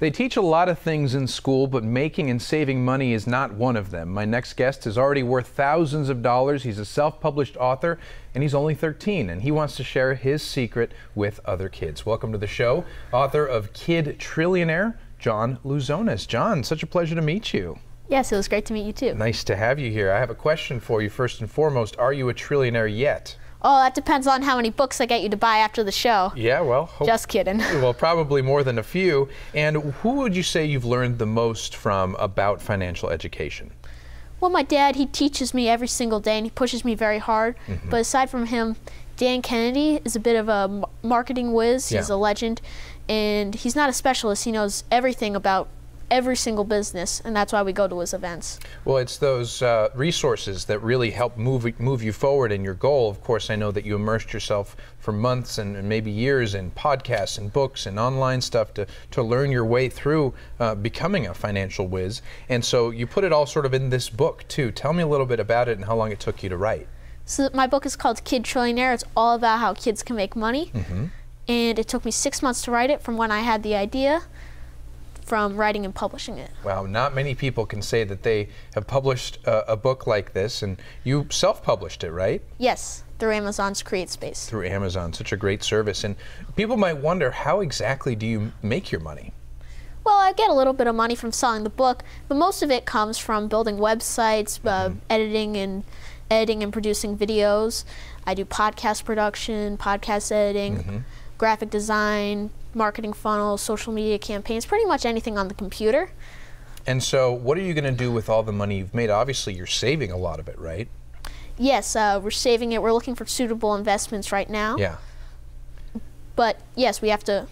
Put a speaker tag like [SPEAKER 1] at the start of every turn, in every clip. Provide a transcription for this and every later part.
[SPEAKER 1] They teach a lot of things in school, but making and saving money is not one of them. My next guest is already worth thousands of dollars. He's a self published author, and he's only 13, and he wants to share his secret with other kids. Welcome to the show, author of Kid Trillionaire, John Louzonis. John, such a pleasure to meet you.
[SPEAKER 2] Yes, it was great to meet you too.
[SPEAKER 1] Nice to have you here. I have a question for you first and foremost. Are you a trillionaire yet?
[SPEAKER 2] Oh, that depends on how many books I get you to buy after the show.
[SPEAKER 1] Yeah, well, hope,
[SPEAKER 2] just kidding.
[SPEAKER 1] well, probably more than a few. And who would you say you've learned the most from about financial education?
[SPEAKER 2] Well, my dad, he teaches me every single day and he pushes me very hard. Mm -hmm. But aside from him, Dan Kennedy is a bit of a marketing whiz. Yeah. He's a legend. And he's not a specialist. He knows everything about every single business, and that's why we go to his events.
[SPEAKER 1] Well, it's those uh, resources that really help move move you forward in your goal. Of course, I know that you immersed yourself for months and, and maybe years in podcasts and books and online stuff to to learn your way through uh, becoming a financial whiz. And so you put it all sort of in this book too. Tell me a little bit about it and how long it took you to write.
[SPEAKER 2] So my book is called Kid Trillionaire. It's all about how kids can make money. Mm -hmm. And it took me six months to write it from when I had the idea from writing and publishing it.
[SPEAKER 1] Wow, not many people can say that they have published a, a book like this, and you self-published it, right?
[SPEAKER 2] Yes, through Amazon's CreateSpace.
[SPEAKER 1] Through Amazon, such a great service. And people might wonder, how exactly do you make your money?
[SPEAKER 2] Well, I get a little bit of money from selling the book, but most of it comes from building websites, uh, mm -hmm. editing and editing and producing videos. I do podcast production, podcast editing. Mm -hmm graphic design, marketing funnels, social media campaigns, pretty much anything on the computer.
[SPEAKER 1] And so, what are you going to do with all the money you've made? Obviously, you're saving a lot of it, right?
[SPEAKER 2] Yes, uh, we're saving it. We're looking for suitable investments right now.
[SPEAKER 1] Yeah.
[SPEAKER 2] But yes, we have to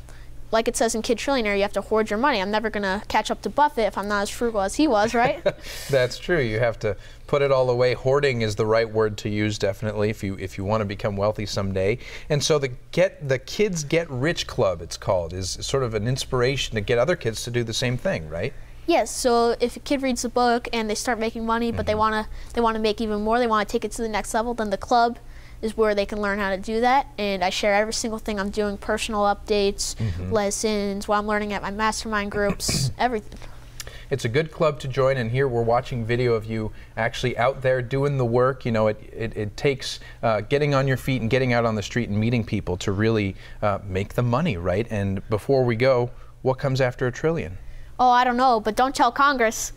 [SPEAKER 2] like it says in Kid Trillionaire, you have to hoard your money. I'm never going to catch up to Buffett if I'm not as frugal as he was, right?
[SPEAKER 1] That's true. You have to put it all away. Hoarding is the right word to use, definitely, if you if you want to become wealthy someday. And so the get the Kids Get Rich Club, it's called, is sort of an inspiration to get other kids to do the same thing, right?
[SPEAKER 2] Yes. So if a kid reads the book and they start making money, mm -hmm. but they mm-hmm. want to they want to make even more, they want to take it to the next level, then the club is where they can learn how to do that. And I share every single thing I'm doing, personal updates, mm -hmm. lessons, what I'm learning at my mastermind groups, everything.
[SPEAKER 1] It's a good club to join, and here we're watching video of you actually out there doing the work. You know, it, it, it takes uh, getting on your feet and getting out on the street and meeting people to really uh, make the money, right? And before we go, what comes after a trillion?
[SPEAKER 2] Oh, I don't know, but don't tell Congress.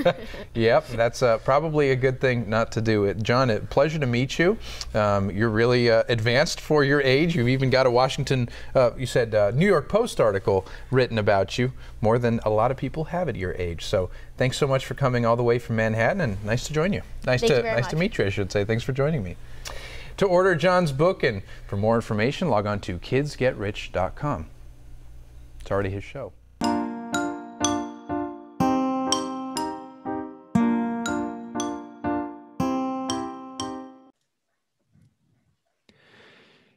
[SPEAKER 1] yep, that's uh, probably a good thing not to do. It, John, a pleasure to meet you. Um, you're really uh, advanced for your age. You've even got a Washington, uh, you said uh, New York Post article written about you, more than a lot of people have at your age. So thanks so much for coming all the way from Manhattan, and nice to join you. Nice
[SPEAKER 2] Thank
[SPEAKER 1] to
[SPEAKER 2] you
[SPEAKER 1] nice
[SPEAKER 2] much.
[SPEAKER 1] to meet you. I should say. Thanks for joining me. To order John's book and for more information, log on to kidsgetrich.com. It's already his show.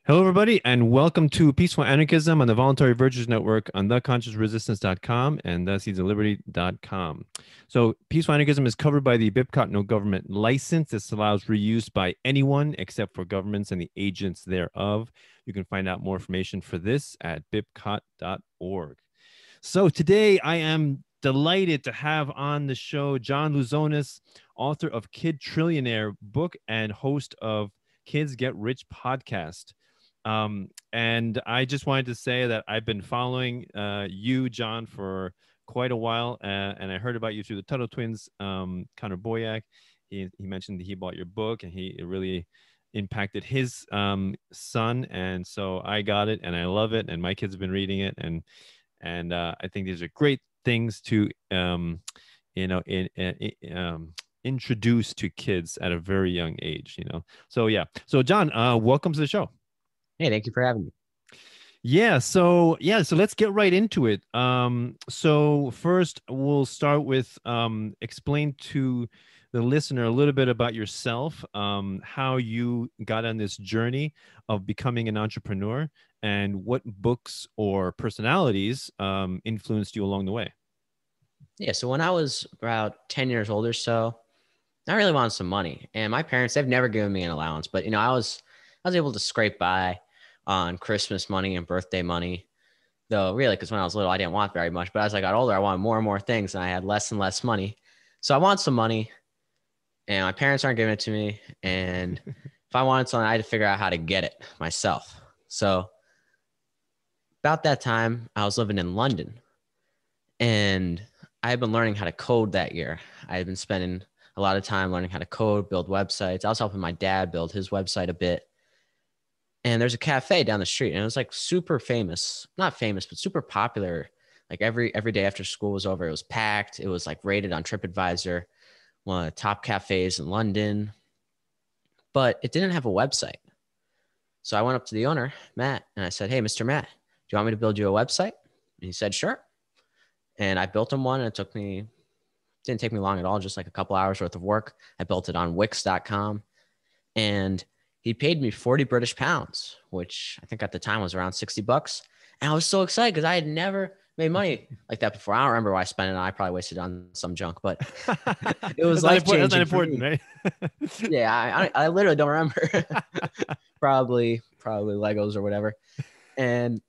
[SPEAKER 3] Hello, everybody, and welcome to Peaceful Anarchism on the Voluntary Virtues Network on theconsciousresistance.com and theseedsofliberty.com. So, Peaceful Anarchism is covered by the BIPCOT No Government License. This allows reuse by anyone except for governments and the agents thereof. You can find out more information for this at bipcot.org. So, today I am delighted to have on the show John Louzonis, author of Kid Trillionaire book and host of Kids Get Rich podcast. Um, and I just wanted to say that I've been following uh, you, John, for quite a while, uh, and I heard about you through the Tuttle Twins. Um, Connor Boyack, he he mentioned that he bought your book, and he really impacted his um, son, and so I got it, and I love it, and my kids have been reading it, and and uh, I think these are great things to um, you know in, in, in um, introduce to kids at a very young age. You know, so yeah. So John, uh, welcome to the show.
[SPEAKER 4] Hey, thank you for having me.
[SPEAKER 3] Yeah, so yeah, so let's get right into it. Um, so first, we'll start with um, explain to the listener a little bit about yourself, um, how you got on this journey of becoming an entrepreneur, and what books or personalities um, influenced you along the way.
[SPEAKER 4] Yeah, so when I was about ten years old or so, I really wanted some money, and my parents they've never given me an allowance, but you know I was I was able to scrape by on Christmas money and birthday money. though, really, because when I was little, I didn't want very much. But as I got older, I wanted more and more things, and I had less and less money. So I want some money, and my parents aren't giving it to me. And if I wanted something, I had to figure out how to get it myself. So about that time, I was living in London, and I had been learning how to code that year. I had been spending a lot of time learning how to code, build websites. I was helping my dad build his website a bit. And there's a cafe down the street, and it was like super famous, not famous, but super popular. Like every every day after school was over, it was packed. It was like rated on TripAdvisor, one of the top cafes in London. But it didn't have a website. So I went up to the owner, Matt, and I said, Hey, Mr. Matt, do you want me to build you a website? And he said, Sure. And I built him one, and it took me didn't take me long at all, just like a couple hours worth of work. I built it on Wix.com, and he paid me 40 British pounds, which I think at the time was around 60 bucks. And I was so excited because I had never made money like that before. I don't remember why I spent it. I probably wasted it on some junk, but it was life changing. That's not important, right? yeah, I, I, I literally don't remember. probably, probably Legos or whatever. And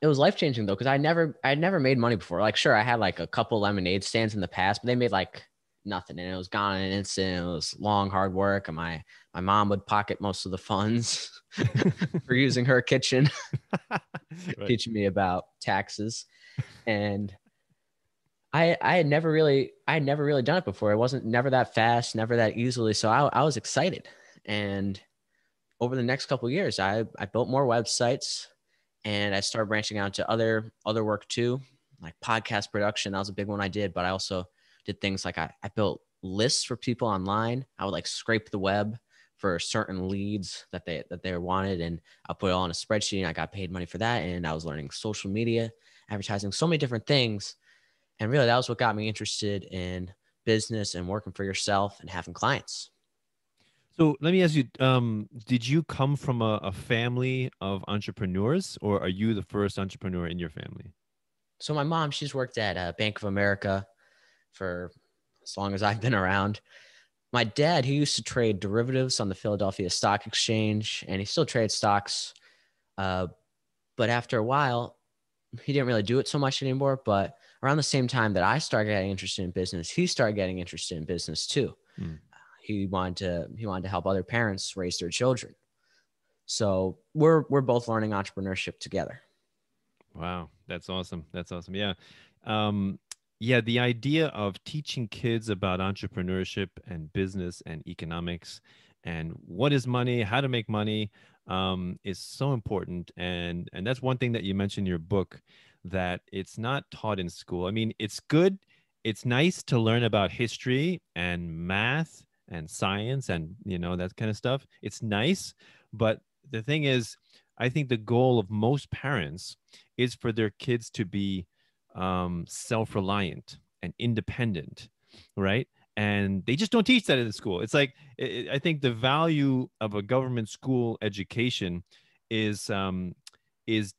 [SPEAKER 4] it was life changing though because I never I never made money before. Like sure, I had like a couple lemonade stands in the past, but they made like nothing and it was gone in an instant. It was long, hard work. And my my mom would pocket most of the funds for using her kitchen, right. teaching me about taxes. And I I had never really I had never really done it before. It wasn't never that fast, never that easily. So I, I was excited. And over the next couple years, I I built more websites and I started branching out to other other work too, like podcast production. That was a big one I did, but I also did things like I, I built lists for people online. I would like scrape the web for certain leads that they that they wanted, and I put it all in a spreadsheet. And I got paid money for that, and I was learning social media, advertising, so many different things. And really, that was what got me interested in business and working for yourself and having clients.
[SPEAKER 3] So let me ask you: um, Did you come from a, a, family of entrepreneurs, or are you the first entrepreneur in your family?
[SPEAKER 4] So my mom, she's worked at uh, Bank of America for as long as I've been around. My dad, he used to trade derivatives on the Philadelphia Stock Exchange, and he still trades stocks. Uh, but after a while, he didn't really do it so much anymore. But around the same time that I started getting interested in business, he started getting interested in business too. Hmm he wanted to he wanted to help other parents raise their children. So we're we're both learning entrepreneurship together.
[SPEAKER 3] Wow, that's awesome. That's awesome. Yeah. Um, yeah, the idea of teaching kids about entrepreneurship and business and economics and what is money, how to make money um, is so important. And and that's one thing that you mentioned in your book that it's not taught in school. I mean, it's good. It's nice to learn about history and math and science and you know that kind of stuff it's nice but the thing is i think the goal of most parents is for their kids to be um, self-reliant and independent right? And they just don't teach that in the school. It's like it, i think the value of a government school education is um, is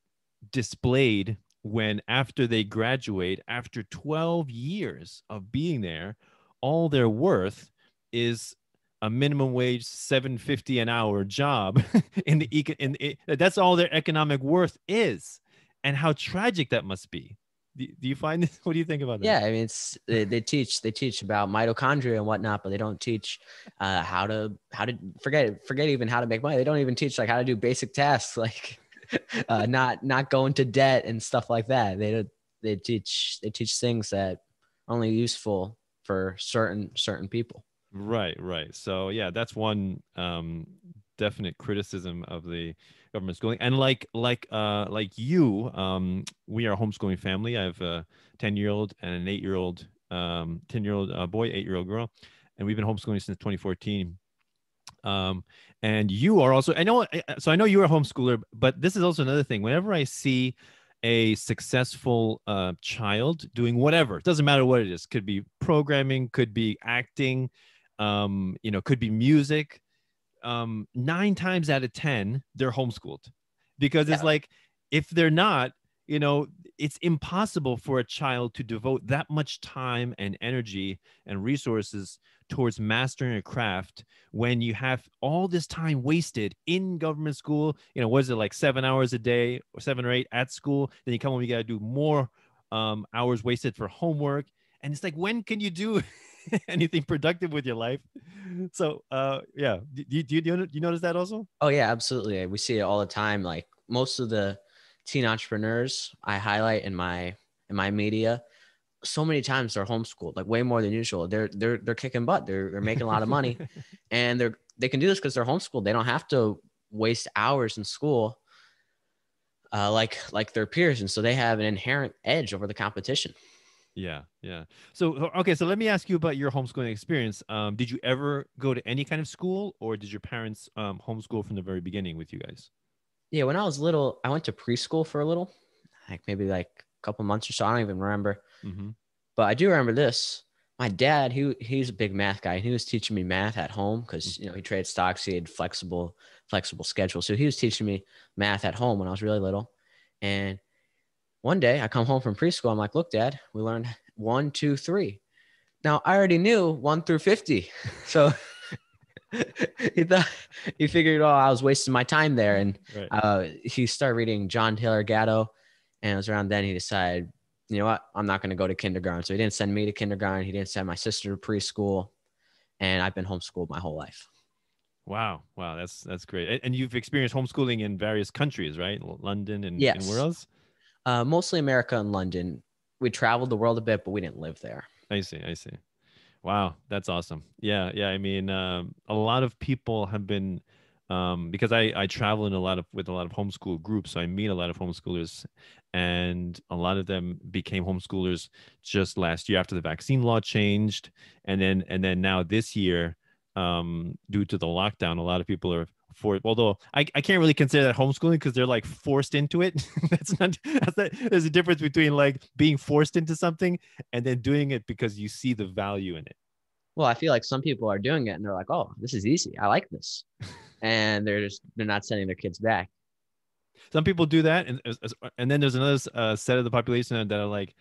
[SPEAKER 3] displayed when after they graduate after 12 years of being there all their worth is a minimum wage 750 an hour job in the in, in that's all their economic worth is. And how tragic that must be do, you find this what do you think about that?
[SPEAKER 4] Yeah i mean it's they, they teach they teach about mitochondria and whatnot but they don't teach uh, how to how to forget forget even how to make money. They don't even teach like how to do basic tasks like uh, not not go into debt and stuff like that. They don't they teach they teach things that only useful for certain certain people.
[SPEAKER 3] Right, right. So yeah, that's one um, definite criticism of the government schooling. And like like uh, like you, um, we are a homeschooling family. I have a ten year old and an eight year old, um, ten year old uh, boy, eight year old girl, and we've been homeschooling since 2014. Um, and you are also I know so I know you're a homeschooler, but this is also another thing. Whenever I see a successful uh, child doing whatever, it doesn't matter what it is, could be programming, could be acting um, you know, could be music. Um, nine times out of 10, they're homeschooled. Because it's yeah. like, if they're not, you know, it's impossible for a child to devote that much time and energy and resources towards mastering a craft when you have all this time wasted in government school. You know was it like seven hours a day or seven or eight at school? Then you come home you got to do more um, hours wasted for homework. And it's like when can you do anything productive with your life so uh yeah do, do, do, you, do you notice that also
[SPEAKER 4] oh yeah absolutely we see it all the time like most of the teen entrepreneurs I highlight in my in my media, so many times they're homeschooled, like way more than usual. They're they're they're kicking butt. They're they're making a lot of money, and they're they can do this because they're homeschooled. They don't have to waste hours in school, uh, like like their peers, and so they have an inherent edge over the competition.
[SPEAKER 3] Yeah, yeah. So okay, so let me ask you about your homeschooling experience. Um, did you ever go to any kind of school, or did your parents um, homeschool from the very beginning with you guys?
[SPEAKER 4] Yeah, when I was little, I went to preschool for a little, like maybe like a couple months or so. I don't even remember. Mm-hmm. But I do remember this. My dad, he he's a big math guy, and he was teaching me math at home because mm-hmm. you know he traded stocks. He had flexible flexible schedule, so he was teaching me math at home when I was really little. And one day I come home from preschool. I'm like, "Look, Dad, we learned one, two, three. Now I already knew one through fifty, so he thought he figured, oh, I was wasting my time there, and right. uh, he started reading John Taylor Gatto, and it was around then he decided, you know what, I'm not going to go to kindergarten. So he didn't send me to kindergarten. He didn't send my sister to preschool, and I've been homeschooled my whole life.
[SPEAKER 3] Wow, wow, that's that's great. And you've experienced homeschooling in various countries, right? London and,
[SPEAKER 4] yes.
[SPEAKER 3] and where else?
[SPEAKER 4] Uh, mostly America and London. We traveled the world a bit, but we didn't live there.
[SPEAKER 3] I see. I see. Wow, that's awesome. Yeah, yeah. I mean, um, a lot of people have been um, because I I travel in a lot of with a lot of homeschool groups, so I meet a lot of homeschoolers, and a lot of them became homeschoolers just last year after the vaccine law changed, and then and then now this year, um, due to the lockdown, a lot of people are for although I, I can't really consider that homeschooling because they're like forced into it. That's not that's not, there's a difference between like being forced into something and then doing it because you see the value in it.
[SPEAKER 4] Well i feel like some people are doing it and they're like oh this is easy. I like this. And they're just they're not sending their kids back.
[SPEAKER 3] Some people do that and and then there's another uh, set of the population that are like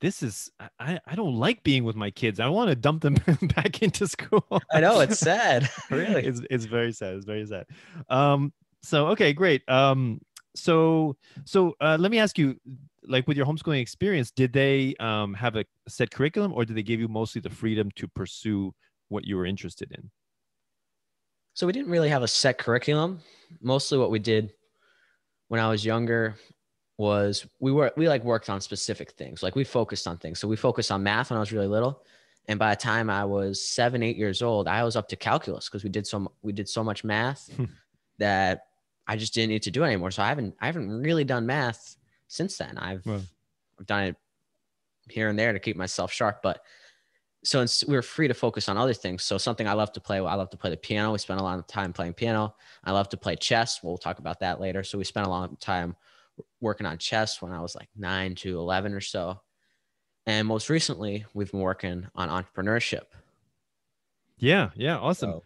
[SPEAKER 3] this is I, I don't like being with my kids. I want to dump them back into school.
[SPEAKER 4] I know it's sad. really.
[SPEAKER 3] It's it's very sad. It's very sad. Um so okay, great. Um so so uh, let me ask you like with your homeschooling experience, did they um have a set curriculum or did they give you mostly the freedom to pursue what you were interested in?
[SPEAKER 4] So we didn't really have a set curriculum. Mostly what we did when I was younger was we were we like worked on specific things like we focused on things so we focused on math when i was really little and by the time i was seven eight years old i was up to calculus because we did so we did so much math hmm. that i just didn't need to do it anymore so i haven't i haven't really done math since then i've, I've done it here and there to keep myself sharp but so we were free to focus on other things. So something I love to play, I love to play the piano. We spent a lot of time playing piano. I love to play chess. We'll talk about that later. So we spent a long time working on chess when I was like nine to 11 or so. And most recently, we've been working on entrepreneurship.
[SPEAKER 3] Yeah, yeah, awesome. So,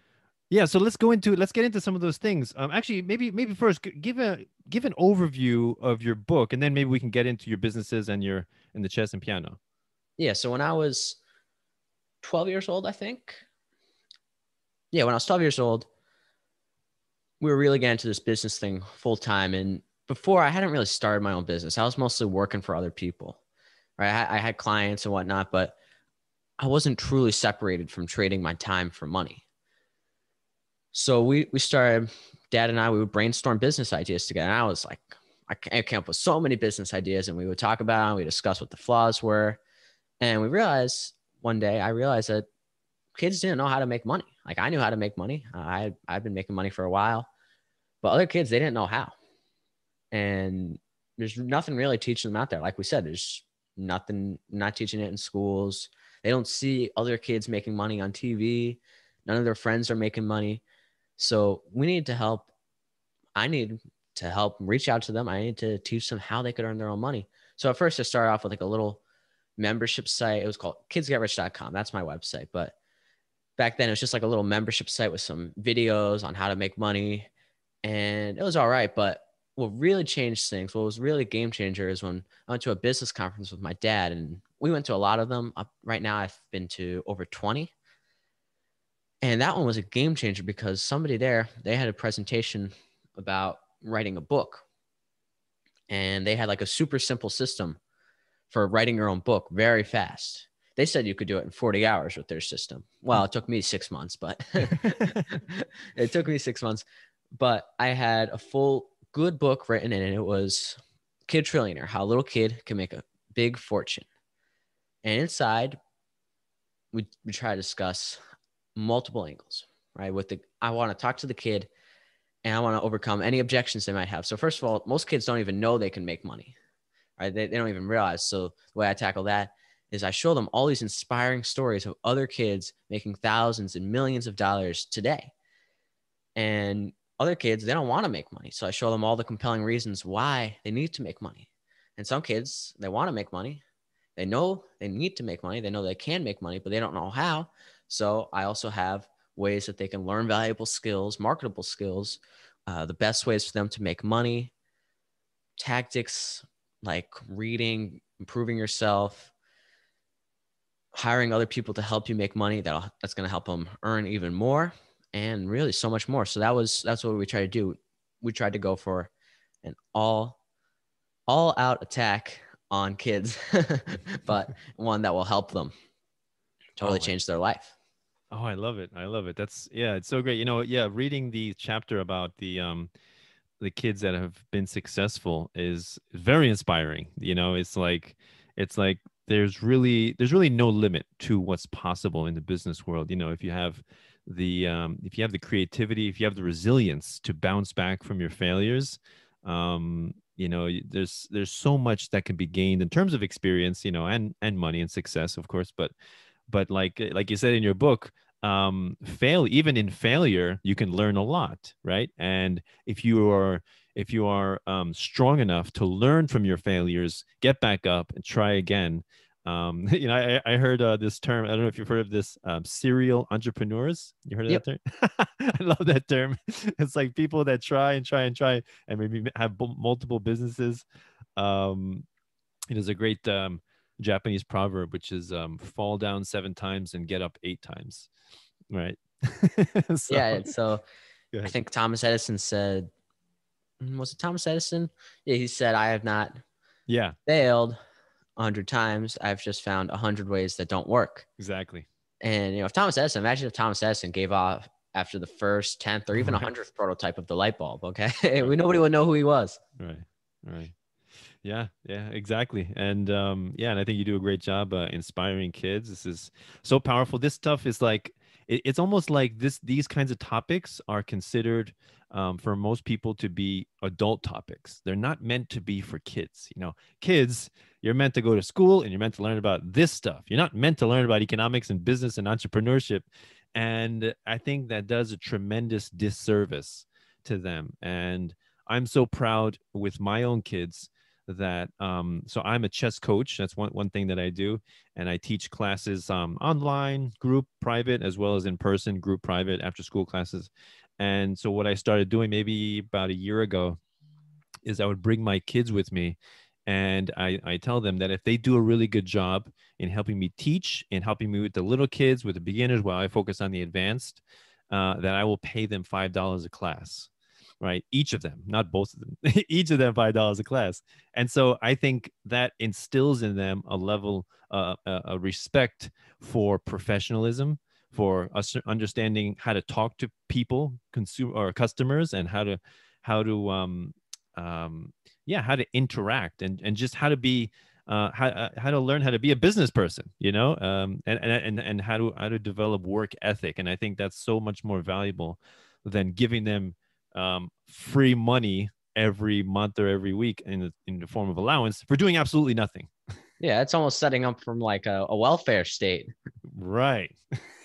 [SPEAKER 3] yeah, so let's go into let's get into some of those things. Um, actually, maybe maybe first give a give an overview of your book, and then maybe we can get into your businesses and your and the chess and piano.
[SPEAKER 4] Yeah, so when I was 12 years old, I think. Yeah, when I was 12 years old, we were really getting into this business thing full time, and before I hadn't really started my own business. I was mostly working for other people, right? I, I had clients and whatnot, but I wasn't truly separated from trading my time for money. So we we started, Dad and I, we would brainstorm business ideas together. And I was like, I came up with so many business ideas, and we would talk about them. We discuss what the flaws were, and we realized one day I realized that kids didn't know how to make money. Like I knew how to make money. I I've been making money for a while, but other kids they didn't know how and there's nothing really teaching them out there. Like we said, there's nothing, not teaching it in schools. They don't see other kids making money on TV. None of their friends are making money. So we need to help. I need to help reach out to them. I need to teach them how they could earn their own money. So at first I started off with like a little membership site. It was called kidsgetrich.com. That's my website. But back then it was just like a little membership site with some videos on how to make money. And it was all right. But what really changed things, what was really a game changer is when I went to a business conference with my dad, and we went to a lot of them. Uh, right now, I've been to over 20. And that one was a game changer because somebody there, they had a presentation about writing a book. And they had like a super simple system for writing your own book very fast. They said you could do it in 40 hours with their system. Well, it took me six months, but it took me six months. But I had a full good book written in it. It was Kid Trillionaire, how a little kid can make a big fortune. And inside, we, we try to discuss multiple angles, right? With the, I want to talk to the kid and I want to overcome any objections they might have. So, first of all, most kids don't even know they can make money, right? They, they don't even realize. So, the way I tackle that is I show them all these inspiring stories of other kids making thousands and millions of dollars today. And other kids, they don't want to make money. So I show them all the compelling reasons why they need to make money. And some kids, they want to make money. They know they need to make money. They know they can make money, but they don't know how. So I also have ways that they can learn valuable skills, marketable skills, uh, the best ways for them to make money, tactics like reading, improving yourself, hiring other people to help you make money. That that's going to help them earn even more and really so much more. So that was that's what we tried to do. We tried to go for an all all out attack on kids, but one that will help them totally oh, change their life.
[SPEAKER 3] Oh, I love it. I love it. That's yeah, it's so great. You know, yeah, reading the chapter about the um the kids that have been successful is very inspiring. You know, it's like it's like there's really there's really no limit to what's possible in the business world. You know, if you have the um, if you have the creativity, if you have the resilience to bounce back from your failures, um, you know, there's there's so much that can be gained in terms of experience, you know, and and money and success, of course. But but like like you said in your book, um, fail even in failure, you can learn a lot, right? And if you are if you are um, strong enough to learn from your failures, get back up and try again, um, you know, I, I heard uh, this term. I don't know if you've heard of this um, serial entrepreneurs. You heard of yep. that term? I love that term. It's like people that try and try and try and maybe have b- multiple businesses. Um, it is a great um, Japanese proverb, which is um, fall down seven times and get up eight times. Right.
[SPEAKER 4] so, yeah. So I think Thomas Edison said, was it Thomas Edison? Yeah. He said, I have not
[SPEAKER 3] yeah
[SPEAKER 4] failed a 100 times, I've just found a 100 ways that don't work.
[SPEAKER 3] Exactly.
[SPEAKER 4] And, you know, if Thomas Edison, imagine if Thomas Edison gave off after the first 10th or even a 100th prototype of the light bulb, okay? we Nobody would know who he was.
[SPEAKER 3] Right, right. Yeah, yeah, exactly. And um, yeah, and I think you do a great job uh, inspiring kids. This is so powerful. This stuff is like, it, it's almost like this. These kinds of topics are considered um, for most people to be adult topics. They're not meant to be for kids. You know, kids you're meant to go to school and you're meant to learn about this stuff. You're not meant to learn about economics and business and entrepreneurship. And I think that does a tremendous disservice to them. And I'm so proud with my own kids that um, so I'm a chess coach. That's one, one thing that I do. And I teach classes um, online, group, private, as well as in person, group, private, after school classes. And so what I started doing maybe about a year ago is I would bring my kids with me and I, I tell them that if they do a really good job in helping me teach and helping me with the little kids with the beginners while i focus on the advanced uh, that i will pay them five dollars a class right? Each of them not both of them each of them five dollars a class. And so i think that instills in them a level uh, a respect for professionalism for us understanding how to talk to people consumer or customers and how to how to um, um, yeah how to interact and and just how to be uh, how, uh, how to learn how to be a business person you know? Um, and, and and how to how to develop work ethic. And i think that's so much more valuable than giving them um, free money every month or every week in the, in the form of allowance for doing absolutely nothing.
[SPEAKER 4] Yeah it's almost setting up from like a, a welfare state.
[SPEAKER 3] Right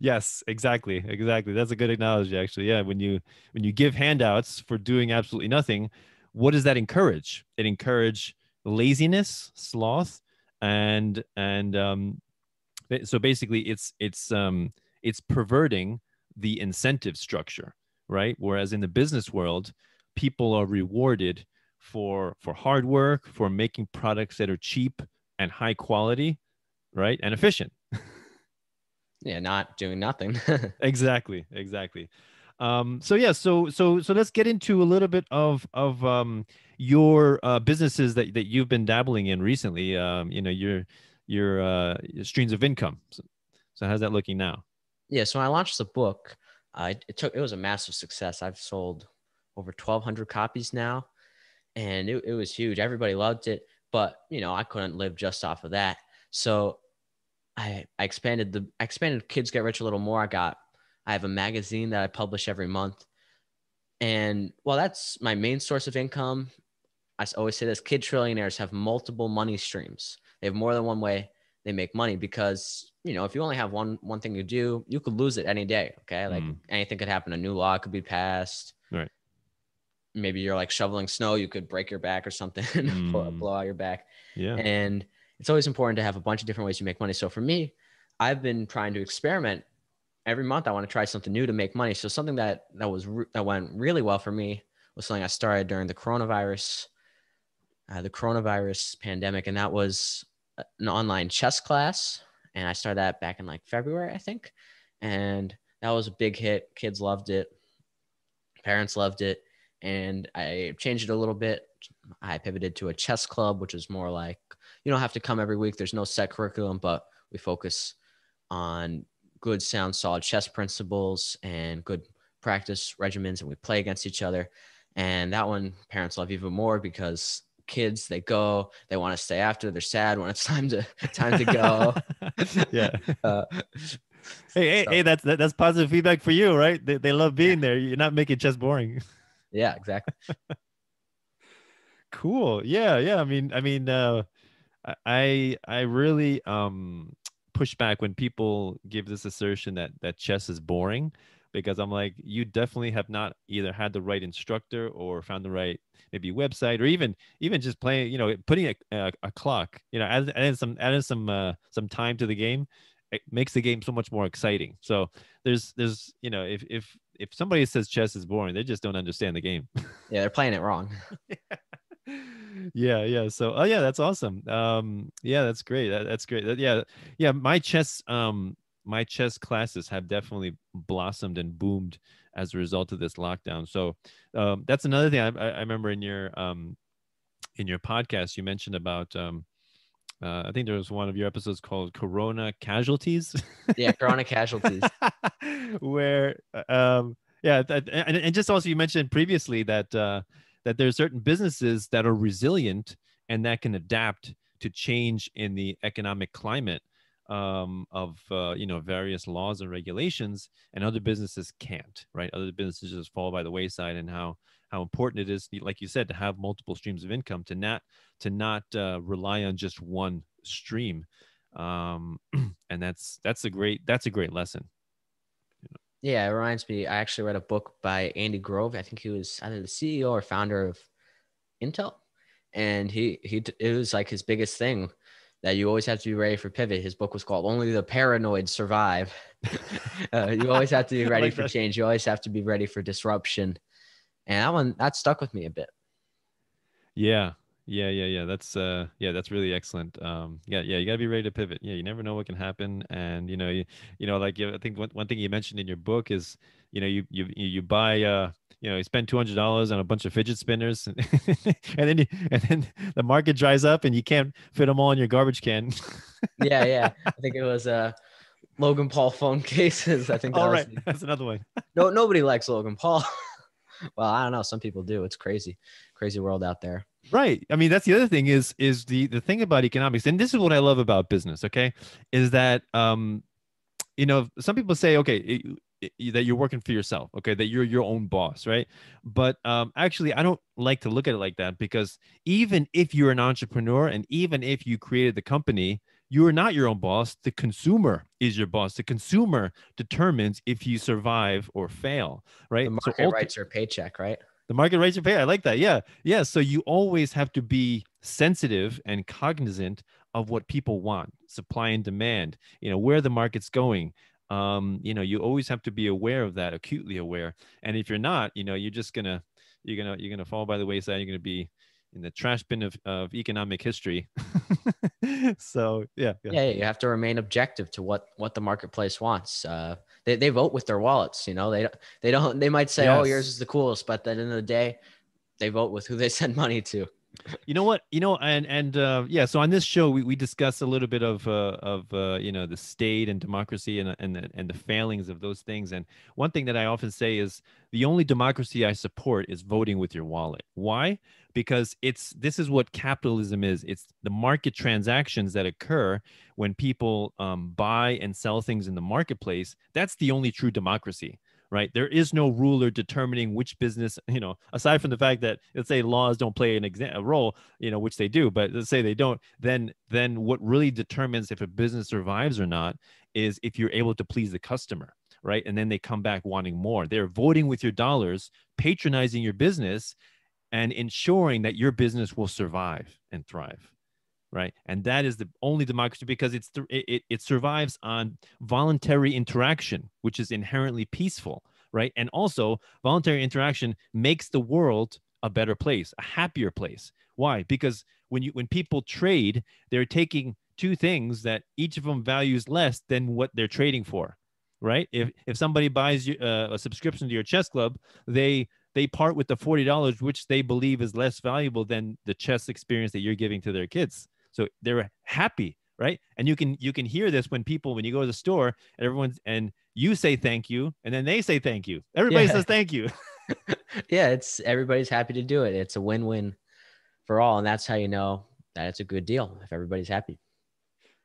[SPEAKER 3] yes exactly exactly that's a good analogy actually yeah when you when you give handouts for doing absolutely nothing what does that encourage it encourage laziness sloth and and um so basically it's it's um it's perverting the incentive structure right whereas in the business world people are rewarded for for hard work, for making products that are cheap and high quality, right, and efficient.
[SPEAKER 4] Yeah, not doing nothing.
[SPEAKER 3] exactly, exactly. Um, so yeah, so so so let's get into a little bit of of um, your uh, businesses that, that you've been dabbling in recently. Um, you know your your, uh, your streams of income. So, so how's that looking now?
[SPEAKER 4] yeah, so I launched the book, uh, it, it took it was a massive success. I've sold over 1,200 copies now, and it, it was huge. Everybody loved it, but you know I couldn't live just off of that. So I, I expanded the I expanded Kids Get Rich a little more. I got I have a magazine that I publish every month. And while that's my main source of income, I always say this kid trillionaires have multiple money streams. They have more than one way they make money because, you know, if you only have one one thing to do, you could lose it any day. Okay. Like
[SPEAKER 3] Mm.
[SPEAKER 4] anything could happen. A new law could be passed.
[SPEAKER 3] Right.
[SPEAKER 4] Maybe you're like shoveling snow, you could break your back or something,
[SPEAKER 3] Mm.
[SPEAKER 4] blow out your back.
[SPEAKER 3] Yeah.
[SPEAKER 4] And it's always important to have a bunch of different ways you make money. So for me, I've been trying to experiment every month. I want to try something new to make money. So something that that was that went really well for me was something I started during the coronavirus, uh, the coronavirus pandemic, and that was uh, an online chess class. And I started that back in like February, I think, and that was a big hit. Kids loved it, parents loved it, and I changed it a little bit. I pivoted to a chess club, which is more like you don't have to come every week. There's no set curriculum, but we focus on good, sound, solid chess principles and good practice regimens, and we play against each other. And that one parents love even more because kids they go, they want to stay after, they're sad when it's time to time to go.
[SPEAKER 3] yeah.
[SPEAKER 4] Uh,
[SPEAKER 3] Hey, hey,
[SPEAKER 4] so-
[SPEAKER 3] hey, that's that, that's positive feedback for you, right? They, they love being there. You're not making chess boring.
[SPEAKER 4] yeah, exactly.
[SPEAKER 3] cool. Yeah, yeah. I mean, I mean, uh, I I really um push back when people give this assertion that that chess is boring because I'm like, you definitely have not either had the right instructor or found the right maybe website or even even just playing, you know, putting a, a, a clock, you know, adding, adding some adding some uh, some time to the game, it makes the game so much more exciting. So there's there's you know if if if somebody says chess is boring, they just don't understand the game.
[SPEAKER 4] Yeah, they're playing it wrong.
[SPEAKER 3] yeah yeah so oh yeah that's awesome um yeah that's great that, that's great That- yeah yeah my chess um my chess classes have definitely blossomed and boomed as a result of this lockdown so um that's another thing i, I remember in your um in your podcast you mentioned about um uh, I think there was one of your episodes called Corona Casualties.
[SPEAKER 4] Yeah, Corona casualties.
[SPEAKER 3] where um yeah that, and, and just also you mentioned previously that uh that there are certain businesses that are resilient and that can adapt to change in the economic climate um, of uh, you know various laws and regulations, and other businesses can't. Right, other businesses just fall by the wayside, and how how important it is, like you said, to have multiple streams of income, to not to not uh, rely on just one stream, um, and that's that's a great that's a great lesson.
[SPEAKER 4] Yeah, it reminds me. I actually read a book by Andy Grove. I think he was either the CEO or founder of Intel, and he he it was like his biggest thing that you always have to be ready for pivot. His book was called "Only the Paranoid Survive." uh, you always have to be ready
[SPEAKER 3] like
[SPEAKER 4] for
[SPEAKER 3] that.
[SPEAKER 4] change. You always have to be ready for disruption, and that one that stuck with me a bit.
[SPEAKER 3] Yeah. Yeah, yeah, yeah. That's uh yeah, that's really excellent. Um yeah, yeah, you got to be ready to pivot. Yeah, you never know what can happen and you know, you you know like you, I think one, one thing you mentioned in your book is, you know, you you you buy uh you know, you spend two hundred dollars on a bunch of fidget spinners, and, and then you, and then the market dries up, and you can't fit them all in your garbage can.
[SPEAKER 4] Yeah, yeah. I think it was uh, Logan Paul phone cases. I think that
[SPEAKER 3] all
[SPEAKER 4] was
[SPEAKER 3] that's another one.
[SPEAKER 4] no nobody likes Logan Paul. well, I don't know. Some people do. It's crazy, crazy world out there.
[SPEAKER 3] Right. I mean that's the other thing is is the the thing about economics and this is what i love about business okay is that um you know some people say okay it- it- that you're working for yourself okay that you're your own boss right? But um actually i don't like to look at it like that because even if you're an entrepreneur and even if you created the company you are not your own boss. The consumer is your boss. The consumer determines if you survive or fail right?
[SPEAKER 4] The
[SPEAKER 3] So
[SPEAKER 4] market
[SPEAKER 3] ulti-
[SPEAKER 4] writes your paycheck, right?
[SPEAKER 3] The market rates your pay. I like that. Yeah. Yeah. So you always have to be sensitive and cognizant of what people want, supply and demand, you know, where the market's going. Um, you know, you always have to be aware of that, acutely aware. And if you're not, you know, you're just gonna you're gonna you're gonna fall by the wayside. You're gonna be in the trash bin of, of economic history. so yeah,
[SPEAKER 4] yeah, yeah, you have to remain objective to what what the marketplace wants. Uh, they they vote with their wallets. You know, they they don't they might say, oh,
[SPEAKER 3] Yes.
[SPEAKER 4] oh, yours is the coolest, but at the end of the day, they vote with who they send money to.
[SPEAKER 3] you know what you know and and uh, yeah so on this show we, we discuss a little bit of uh, of uh, you know the state and democracy and and the, and the failings of those things and one thing that i often say is the only democracy i support is voting with your wallet why because it's this is what capitalism is. It's the market transactions that occur when people um, buy and sell things in the marketplace. That's the only true democracy right? There is no ruler determining which business you know aside from the fact that let's say laws don't play an exa- a role you know which they do but let's say they don't then then what really determines if a business survives or not is if you're able to please the customer right? And then they come back wanting more. They're voting with your dollars patronizing your business and ensuring that your business will survive and thrive right? And that is the only democracy because it's it, it- it survives on voluntary interaction which is inherently peaceful right? And also voluntary interaction makes the world a better place a happier place. Why? Because when you when people trade they're taking two things that each of them values less than what they're trading for right? If if somebody buys you uh, a subscription to your chess club they they part with the $40 which they believe is less valuable than the chess experience that you're giving to their kids so they're happy right and you can you can hear this when people when you go to the store and everyone's and you say thank you and then they say thank you everybody
[SPEAKER 4] Yeah.
[SPEAKER 3] says thank you
[SPEAKER 4] yeah, it's everybody's happy to do it. It's a win-win for all, and that's how you know that it's a good deal if everybody's happy.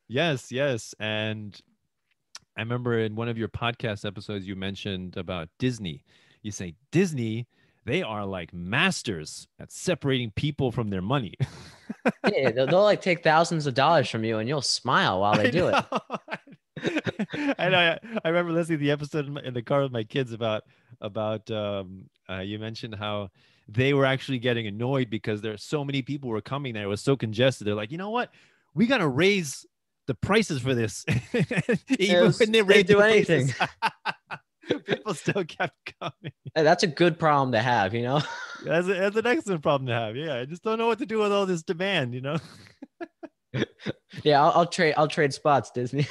[SPEAKER 3] yes yes and i remember in one of your podcast episodes you mentioned about disney you say disney they are like masters at separating people from their money
[SPEAKER 4] yeah, they'll, they'll like take thousands of dollars from you, and you'll smile while they do it.
[SPEAKER 3] it. I know. I, remember listening to the episode in, the car with my kids about about um, uh, you mentioned how they were actually getting annoyed because there are so many people were coming there. It was so congested. They're like, you know what? We got to raise the prices for this. Even
[SPEAKER 4] was-
[SPEAKER 3] when they
[SPEAKER 4] they do anything.
[SPEAKER 3] people still kept coming.
[SPEAKER 4] That's a good problem to have, you know.
[SPEAKER 3] That's, a, that's an excellent problem to have. Yeah, I just don't know what to do with all this demand. You know.
[SPEAKER 4] yeah, I'll, I'll trade. I'll trade spots, Disney.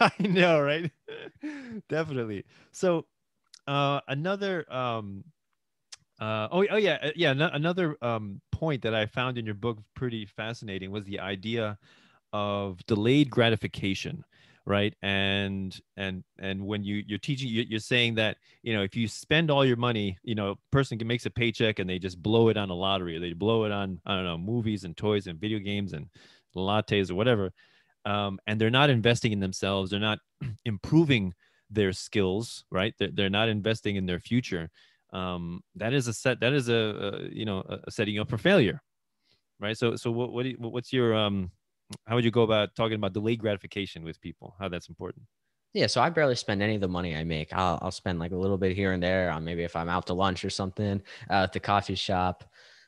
[SPEAKER 3] I know, right? Definitely. So, uh, another, um, uh, oh, oh yeah, uh, yeah. ano- another um, point that I found in your book pretty fascinating was the idea of delayed gratification, right? And and and when you you're teaching, you- you're saying that you know if you spend all your money, you know, person can makes a paycheck and they just blow it on a lottery, or they blow it on I don't know movies and toys and video games and lattes or whatever um, and they're not investing in themselves they're not improving their skills right? They're, they're not investing in their future. Um, that is a set that is a, a you know a, setting up for failure right? So so what, what you, what's your um how would you go about talking about delayed gratification with people how that's important
[SPEAKER 4] Yeah, so I barely spend any of the money I make. I'll, I'll spend like a little bit here and there on maybe if I'm out to lunch or something uh, at the coffee shop.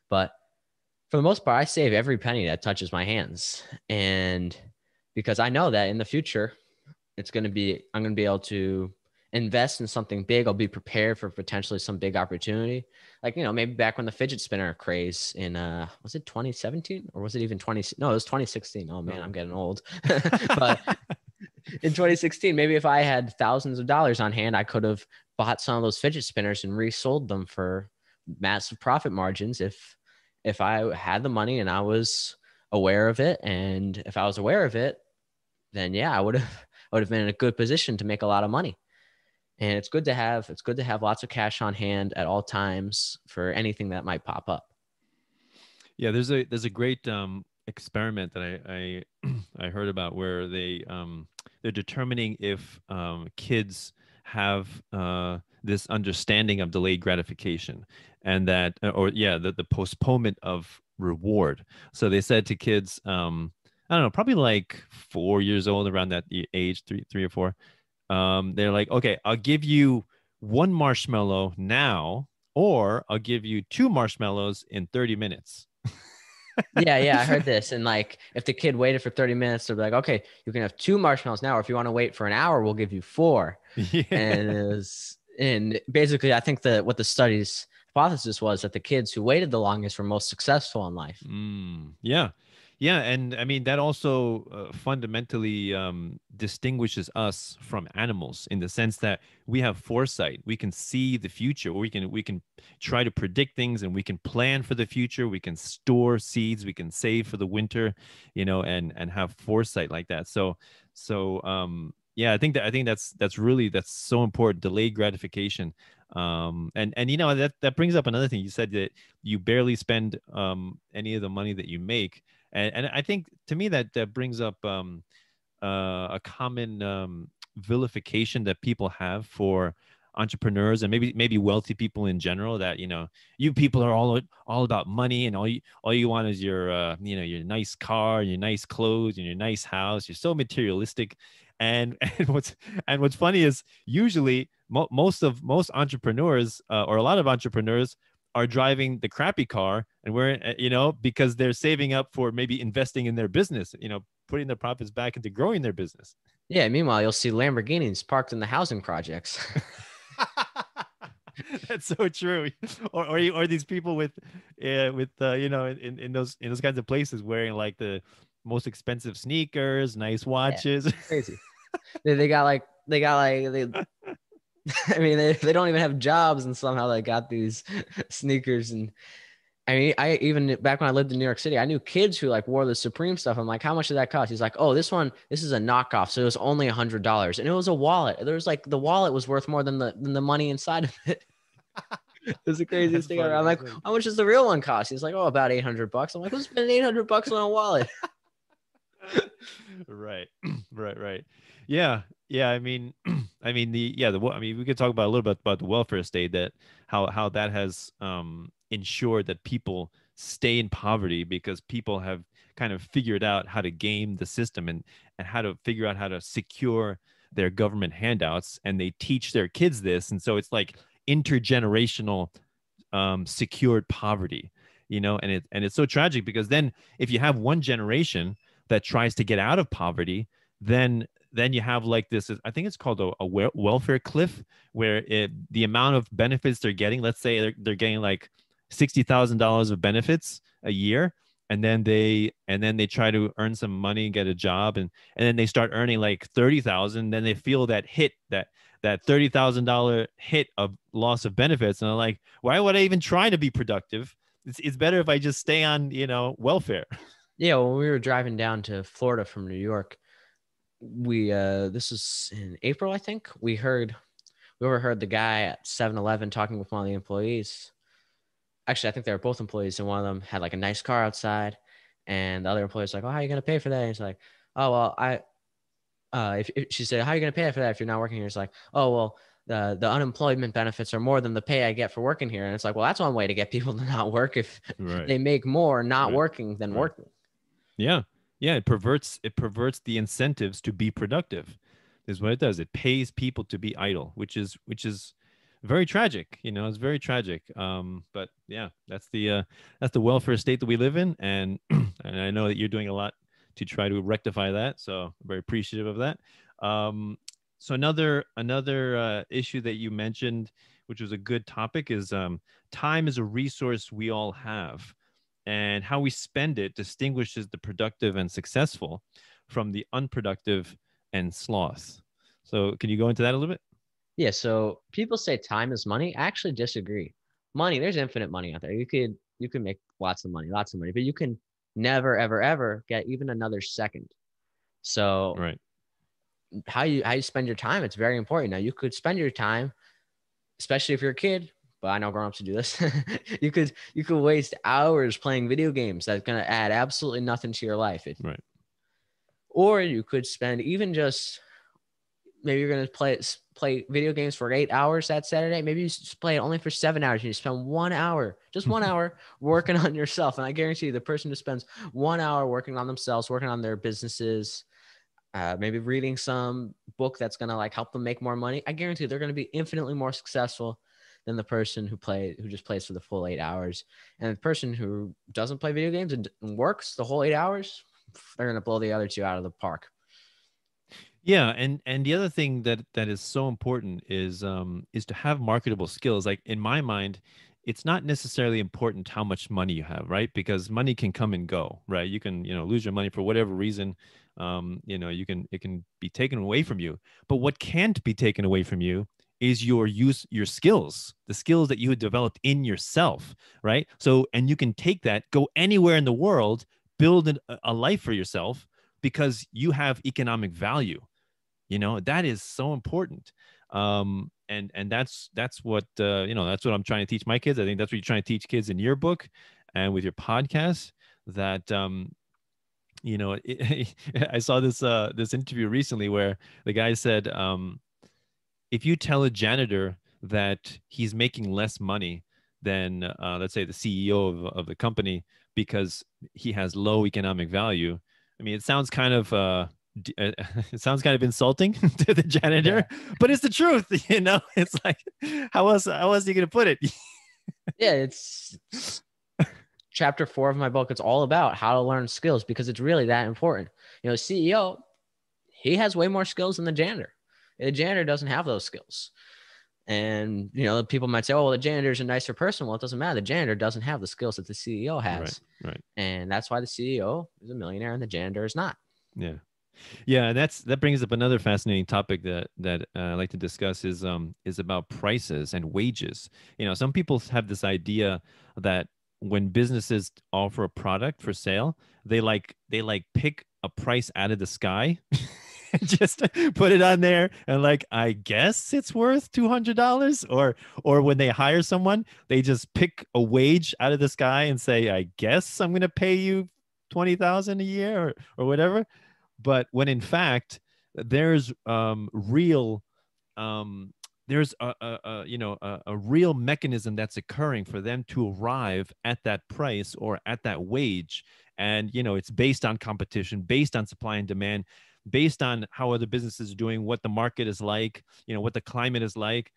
[SPEAKER 4] But for the most part, I save every penny that touches my hands. And because I know that in the future, it's going to be, I'm going to be able to invest in something big. I'll be prepared for potentially some big opportunity. Like, you know, maybe back when the fidget spinner craze in, uh, was it 2017 or was it even 20? No, it was 2016. Oh man. I'm getting old. but in 2016, maybe if I had thousands of dollars on hand, I could have bought some of those fidget spinners and resold them for massive profit margins if if I had the money and I was aware of it. And if I was aware of it, then yeah, I would have I would have been in a good position to make a lot of money. And it's good to have it's good to have lots of cash on hand at all times for anything that might pop up.
[SPEAKER 3] Yeah, there's a there's a great um, experiment that I I, I heard about where they um, they're determining if um, kids have uh, this understanding of delayed gratification and that or yeah the, the postponement of reward. So they said to kids, um, I don't know, probably like four years old, around that age, three three or four. Um, they're like, okay, I'll give you one marshmallow now, or I'll give you two marshmallows in 30 minutes.
[SPEAKER 4] yeah, yeah, I heard this. And like, if the kid waited for 30 minutes, they'll be like, okay, you can have two marshmallows now. Or if you want to wait for an hour, we'll give you four.
[SPEAKER 3] yeah.
[SPEAKER 4] And it was, and basically, I think that what the studies hypothesis was that the kids who waited the longest were most successful in life.
[SPEAKER 3] Mm, yeah. Yeah. And I mean, that also uh, fundamentally um, distinguishes us from animals in the sense that we have foresight. We can see the future, we can, we can try to predict things and we can plan for the future. We can store seeds, we can save for the winter, you know, and, and have foresight like that. So, so, um, yeah, I think that I think that's that's really that's so important. Delayed gratification, um, and and you know that that brings up another thing. You said that you barely spend um, any of the money that you make, and and I think to me that that brings up um, uh, a common um, vilification that people have for entrepreneurs and maybe maybe wealthy people in general that you know you people are all all about money and all you all you want is your uh, you know your nice car and your nice clothes and your nice house. You're so materialistic. And and what's and what's funny is usually mo- most of most entrepreneurs uh, or a lot of entrepreneurs are driving the crappy car and we're uh, you know because they're saving up for maybe investing in their business you know putting their profits back into growing their business
[SPEAKER 4] yeah meanwhile you'll see lamborghinis parked in the housing projects
[SPEAKER 3] That's so true. Or, or or these people with, uh, with uh, you know, in, in those in those kinds of places wearing like the most expensive sneakers, nice watches.
[SPEAKER 4] Yeah, crazy. they, they got like they got like they. I mean, they, they don't even have jobs, and somehow they got these sneakers. And I mean, I even back when I lived in New York City, I knew kids who like wore the Supreme stuff. I'm like, how much did that cost? He's like, oh, this one, this is a knockoff, so it was only a hundred dollars, and it was a wallet. There was like the wallet was worth more than the than the money inside of it. it was the craziest thing ever. I'm like, how much does the real one cost? He's like, oh, about 800 bucks. I'm like, who's spending 800 bucks on a wallet?
[SPEAKER 3] right right right yeah yeah i mean i mean the yeah the i mean we could talk about a little bit about the welfare state that how how that has um ensured that people stay in poverty because people have kind of figured out how to game the system and and how to figure out how to secure their government handouts and they teach their kids this and so it's like intergenerational um, secured poverty you know and it and it's so tragic because then if you have one generation that tries to get out of poverty, then then you have like this i think it's called a, a welfare cliff where it, the amount of benefits they're getting let's say they're, they're getting like $60000 of benefits a year and then they and then they try to earn some money and get a job and and then they start earning like 30000 then they feel that hit that that $30000 hit of loss of benefits and they're like why would i even try to be productive? It's, it's better if i just stay on you know welfare.
[SPEAKER 4] Yeah, when we were driving down to Florida from New York, we uh this is in April, I think. We heard we overheard the guy at 7-Eleven talking with one of the employees. Actually, I think they were both employees, and one of them had like a nice car outside, and the other employee's like, "Oh, how are you gonna pay for that?" And he's like, "Oh, well, I." Uh, if, if she said, "How are you gonna pay for that if you're not working here?" It's like, "Oh, well, the the unemployment benefits are more than the pay I get for working here." And it's like, well, that's one way to get people to not work if right. they make more not right. working than right. working.
[SPEAKER 3] Yeah. Yeah. It perverts it perverts the incentives to be productive. Is what it does. It pays people to be idle, which is which is very tragic. You know, it's very tragic. Um, but yeah, that's the uh that's the welfare state that we live in. And and I know that you're doing a lot to try to rectify that. So I'm very appreciative of that. Um so another another uh, issue that you mentioned which was a good topic is um, time is a resource we all have and how we spend it distinguishes the productive and successful from the unproductive and sloth. So, can you go into that a little bit?
[SPEAKER 4] Yeah. So, people say time is money. I actually disagree. Money, there's infinite money out there. You could you can make lots of money, lots of money, but you can never, ever, ever get even another second. So,
[SPEAKER 3] right.
[SPEAKER 4] How you how you spend your time, it's very important. Now, you could spend your time, especially if you're a kid, but I know grown-ups do this. you could you could waste hours playing video games that's gonna add absolutely nothing to your life. It,
[SPEAKER 3] right.
[SPEAKER 4] Or you could spend even just maybe you're gonna play play video games for eight hours that Saturday. Maybe you just play it only for seven hours. and You spend one hour, just one hour, working on yourself. And I guarantee you, the person who spends one hour working on themselves, working on their businesses, uh, maybe reading some book that's gonna like help them make more money. I guarantee they're gonna be infinitely more successful than the person who play who just plays for the full eight hours. And the person who doesn't play video games and works the whole eight hours, they're gonna blow the other two out of the park.
[SPEAKER 3] Yeah, and and the other thing that that is so important is um is to have marketable skills. Like in my mind, it's not necessarily important how much money you have, right? Because money can come and go, right? You can, you know, lose your money for whatever reason. Um, you know, you can it can be taken away from you. But what can't be taken away from you is your use your skills the skills that you had developed in yourself right? So and you can take that go anywhere in the world build an, a life for yourself because you have economic value you know? That is so important. Um and and that's that's what uh, you know that's what i'm trying to teach my kids. I think that's what you're trying to teach kids in your book and with your podcast that um you know it, i saw this uh this interview recently where the guy said um if you tell a janitor that he's making less money than uh, let's say the ceo of, of the company because he has low economic value i mean it sounds kind of uh uh, it sounds kind of insulting to the janitor, yeah. but it's the truth. You know, it's like, how else, how else are you going to put it?
[SPEAKER 4] yeah, it's chapter four of my book. It's all about how to learn skills because it's really that important. You know, CEO, he has way more skills than the janitor. The janitor doesn't have those skills. And you know, people might say, "Oh, well, the janitor is a nicer person." Well, it doesn't matter. The janitor doesn't have the skills that the CEO has,
[SPEAKER 3] right? right.
[SPEAKER 4] And that's why the CEO is a millionaire and the janitor is not.
[SPEAKER 3] Yeah, yeah, that's that brings up another fascinating topic that that uh, I like to discuss is um is about prices and wages. You know, some people have this idea that when businesses offer a product for sale, they like they like pick a price out of the sky. just put it on there and like i guess it's worth $200 or or when they hire someone they just pick a wage out of the sky and say i guess i'm going to pay you 20000 a year or, or whatever. But when in fact there's um, real um, there's a, a, a, you know a, a, real mechanism that's occurring for them to arrive at that price or at that wage. And you know it's based on competition based on supply and demand based on how other businesses are doing what the market is like you know what the climate is like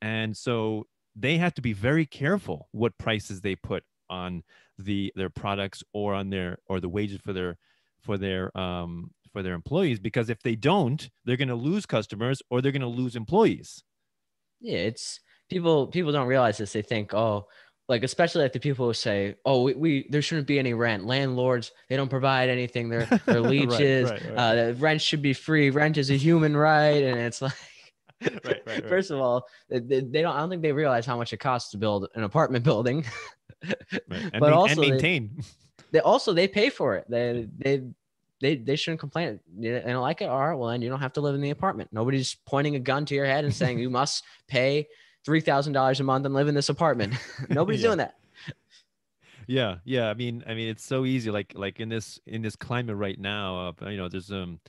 [SPEAKER 3] and so they have to be very careful what prices they put on the their products or on their or the wages for their for their um for their employees because if they don't, they're going to lose customers or they're going to lose employees.
[SPEAKER 4] Yeah, it's people people don't realize this. They think, "Oh, like especially like the people who say, "Oh, we, we there shouldn't be any rent. Landlords they don't provide anything. They're they're leeches. right, right, right. Uh, rent should be free. Rent is a human right." And it's like, right, right, First of all, they, they, don't. I don't think they realize how much it costs to build an apartment building.
[SPEAKER 3] but ma- also and maintain.
[SPEAKER 4] They, they, also they pay for it. They they they they shouldn't complain. They don't like it. All right, well then you don't have to live in the apartment. Nobody's pointing a gun to your head and saying you must pay three thousand dollars a month and live in this apartment. Nobody's yeah. doing that.
[SPEAKER 3] Yeah, yeah. I mean, I mean, it's so easy. Like like in this in this climate right now, uh, you know, there's um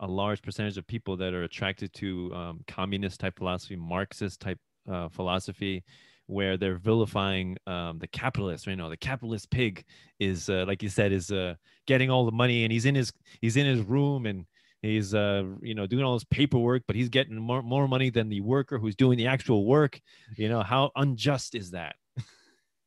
[SPEAKER 3] a large percentage of people that are attracted to um, communist type philosophy, Marxist type uh, philosophy where they're vilifying um, the capitalist. You know, the capitalist pig is, uh, like you said, is uh, getting all the money, and he's in his he's in his room, and he's uh, you know doing all this paperwork, but he's getting more more money than the worker who's doing the actual work. You know, how unjust is that?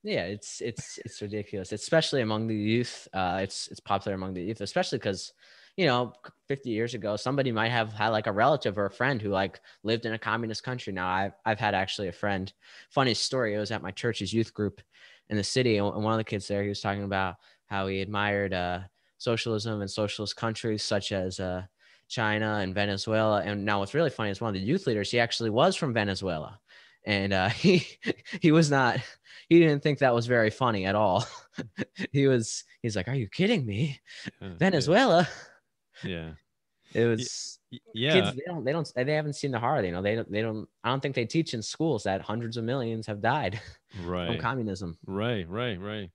[SPEAKER 4] yeah, it's it's it's ridiculous, especially among the youth. Uh, it's it's popular among the youth, especially because you know 50 years ago somebody might have had like a relative or a friend who like lived in a communist country now i've, I've had actually a friend funny story it was at my church's youth group in the city and one of the kids there he was talking about how he admired uh, socialism and socialist countries such as uh, china and venezuela and now what's really funny is one of the youth leaders he actually was from venezuela and uh, he he was not he didn't think that was very funny at all. He was he's like are you kidding me? Venezuela?
[SPEAKER 3] Yeah.
[SPEAKER 4] It was
[SPEAKER 3] yeah.
[SPEAKER 4] kids, they don't they don't they haven't seen the horror you know they don't they don't i don't think they teach in schools that hundreds of millions have died
[SPEAKER 3] right.
[SPEAKER 4] from communism.
[SPEAKER 3] Right right right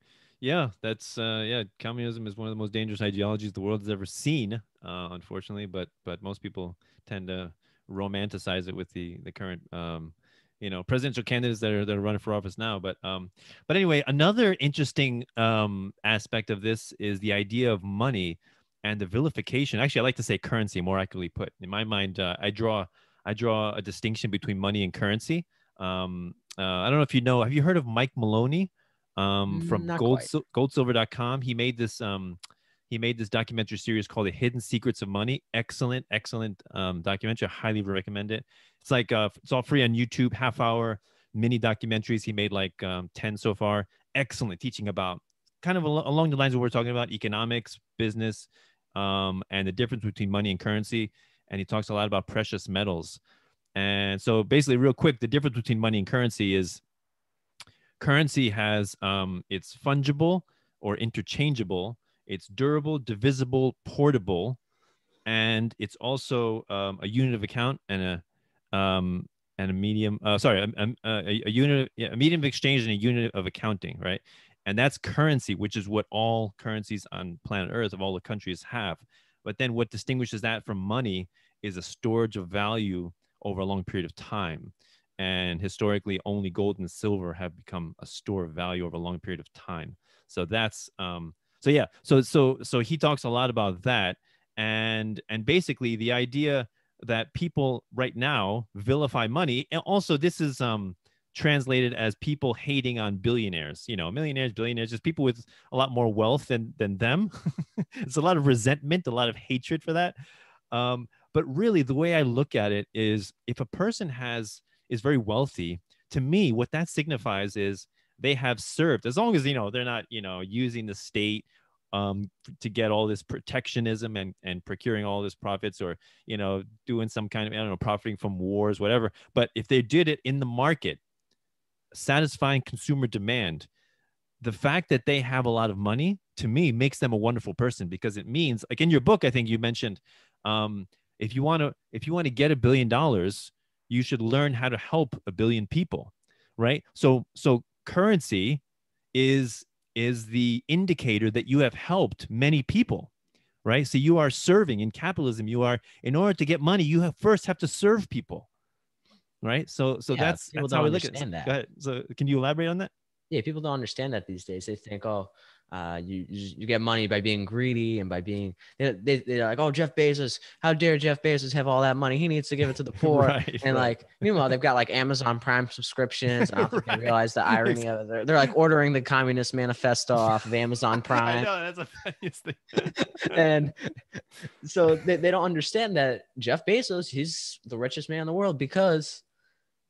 [SPEAKER 3] yeah that's uh yeah communism is one of the most dangerous ideologies the world has ever seen uh unfortunately but but most people tend to romanticize it with the the current um you know presidential candidates that are that are running for office now but um but anyway another interesting um aspect of this is the idea of money and the vilification. Actually i like to say currency more accurately put. In my mind uh, i draw i draw a distinction between money and currency. Um, uh, i don't know if you know have you heard of mike maloney um, from gold, goldsilver.com he made this um, he made this documentary series called the hidden secrets of money excellent excellent um, documentary i highly recommend it it's like uh, it's all free on youtube half hour mini documentaries. He made like um, 10 so far. Excellent teaching about kind of al- along the lines of what we're talking about economics, business, um, and the difference between money and currency. And he talks a lot about precious metals. And so, basically, real quick, the difference between money and currency is currency has um, it's fungible or interchangeable, it's durable, divisible, portable, and it's also um, a unit of account and a um, and a medium. Uh, sorry, a, a, a unit, yeah, a medium of exchange and a unit of accounting, right? And that's currency, which is what all currencies on planet Earth of all the countries have. But then, what distinguishes that from money is a storage of value over a long period of time. And historically, only gold and silver have become a store of value over a long period of time. So that's um, so yeah. So so so he talks a lot about that, and and basically the idea that people right now vilify money, and also this is um translated as people hating on billionaires you know millionaires billionaires just people with a lot more wealth than than them it's a lot of resentment a lot of hatred for that um, but really the way i look at it is if a person has is very wealthy. To me what that signifies is they have served. As long as you know they're not you know using the state um, to get all this protectionism and, and procuring all this profits or you know doing some kind of i don't know profiting from wars whatever. But if they did it in the market satisfying consumer demand the fact that they have a lot of money to me makes them a wonderful person because it means like in your book i think you mentioned um, if you want to if you want to get a billion dollars you should learn how to help a billion people right? So so currency is is the indicator that you have helped many people right? So you are serving in capitalism. You are in order to get money you have first have to serve people right? So so
[SPEAKER 4] Yeah,
[SPEAKER 3] that's, that's how we look at it.
[SPEAKER 4] that.
[SPEAKER 3] Go ahead. so can you elaborate on that?
[SPEAKER 4] Yeah people don't understand that these days. They think oh uh, you, you get money by being greedy and by being they, they, they're like oh jeff bezos how dare jeff bezos have all that money? He needs to give it to the poor.
[SPEAKER 3] Right,
[SPEAKER 4] and
[SPEAKER 3] right.
[SPEAKER 4] like meanwhile they've got like amazon prime subscriptions. And i don't think
[SPEAKER 3] Right.
[SPEAKER 4] they realize the irony of it. They're, they're like ordering the communist manifesto off of amazon prime.
[SPEAKER 3] know that's the funniest thing.
[SPEAKER 4] And so they, they don't understand that Jeff Bezos, he's the richest man in the world because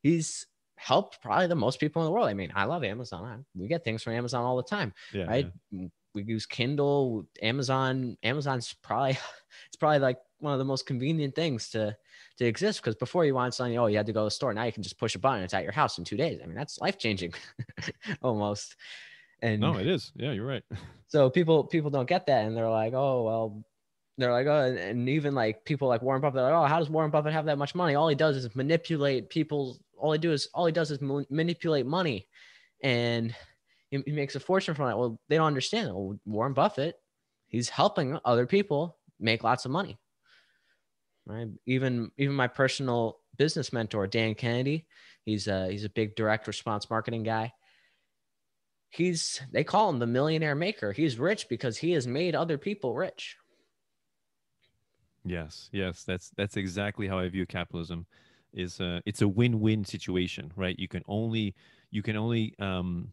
[SPEAKER 4] he's helped probably the most people in the world. I mean, I love Amazon. I- We get things from Amazon all the time,
[SPEAKER 3] yeah,
[SPEAKER 4] right? Mm, we use Kindle, Amazon. Amazon's probably it's probably like one of the most convenient things to to exist because before you wanted something, oh, you had to go to the store. Now you can just push a button, it's at your house in two days. I mean, that's life changing, almost. And
[SPEAKER 3] no it is yeah you're right
[SPEAKER 4] so people people don't get that, and they're like, oh well, they're like, oh, and, even like people like Warren Buffett, like, oh, how does Warren Buffett have that much money? All he does is manipulate people. All he do is all he does is ma- manipulate money, and he, he makes a fortune from it. Well, they don't understand. Well, Warren Buffett, he's helping other people make lots of money. Right. Even even my personal business mentor, Dan Kennedy, he's a he's a big direct response marketing guy he's they call him the millionaire maker. He's rich because he has made other people rich.
[SPEAKER 3] Yes, yes, that's that's exactly how I view capitalism. Is uh, it's a win-win situation, right? You can only you can only um,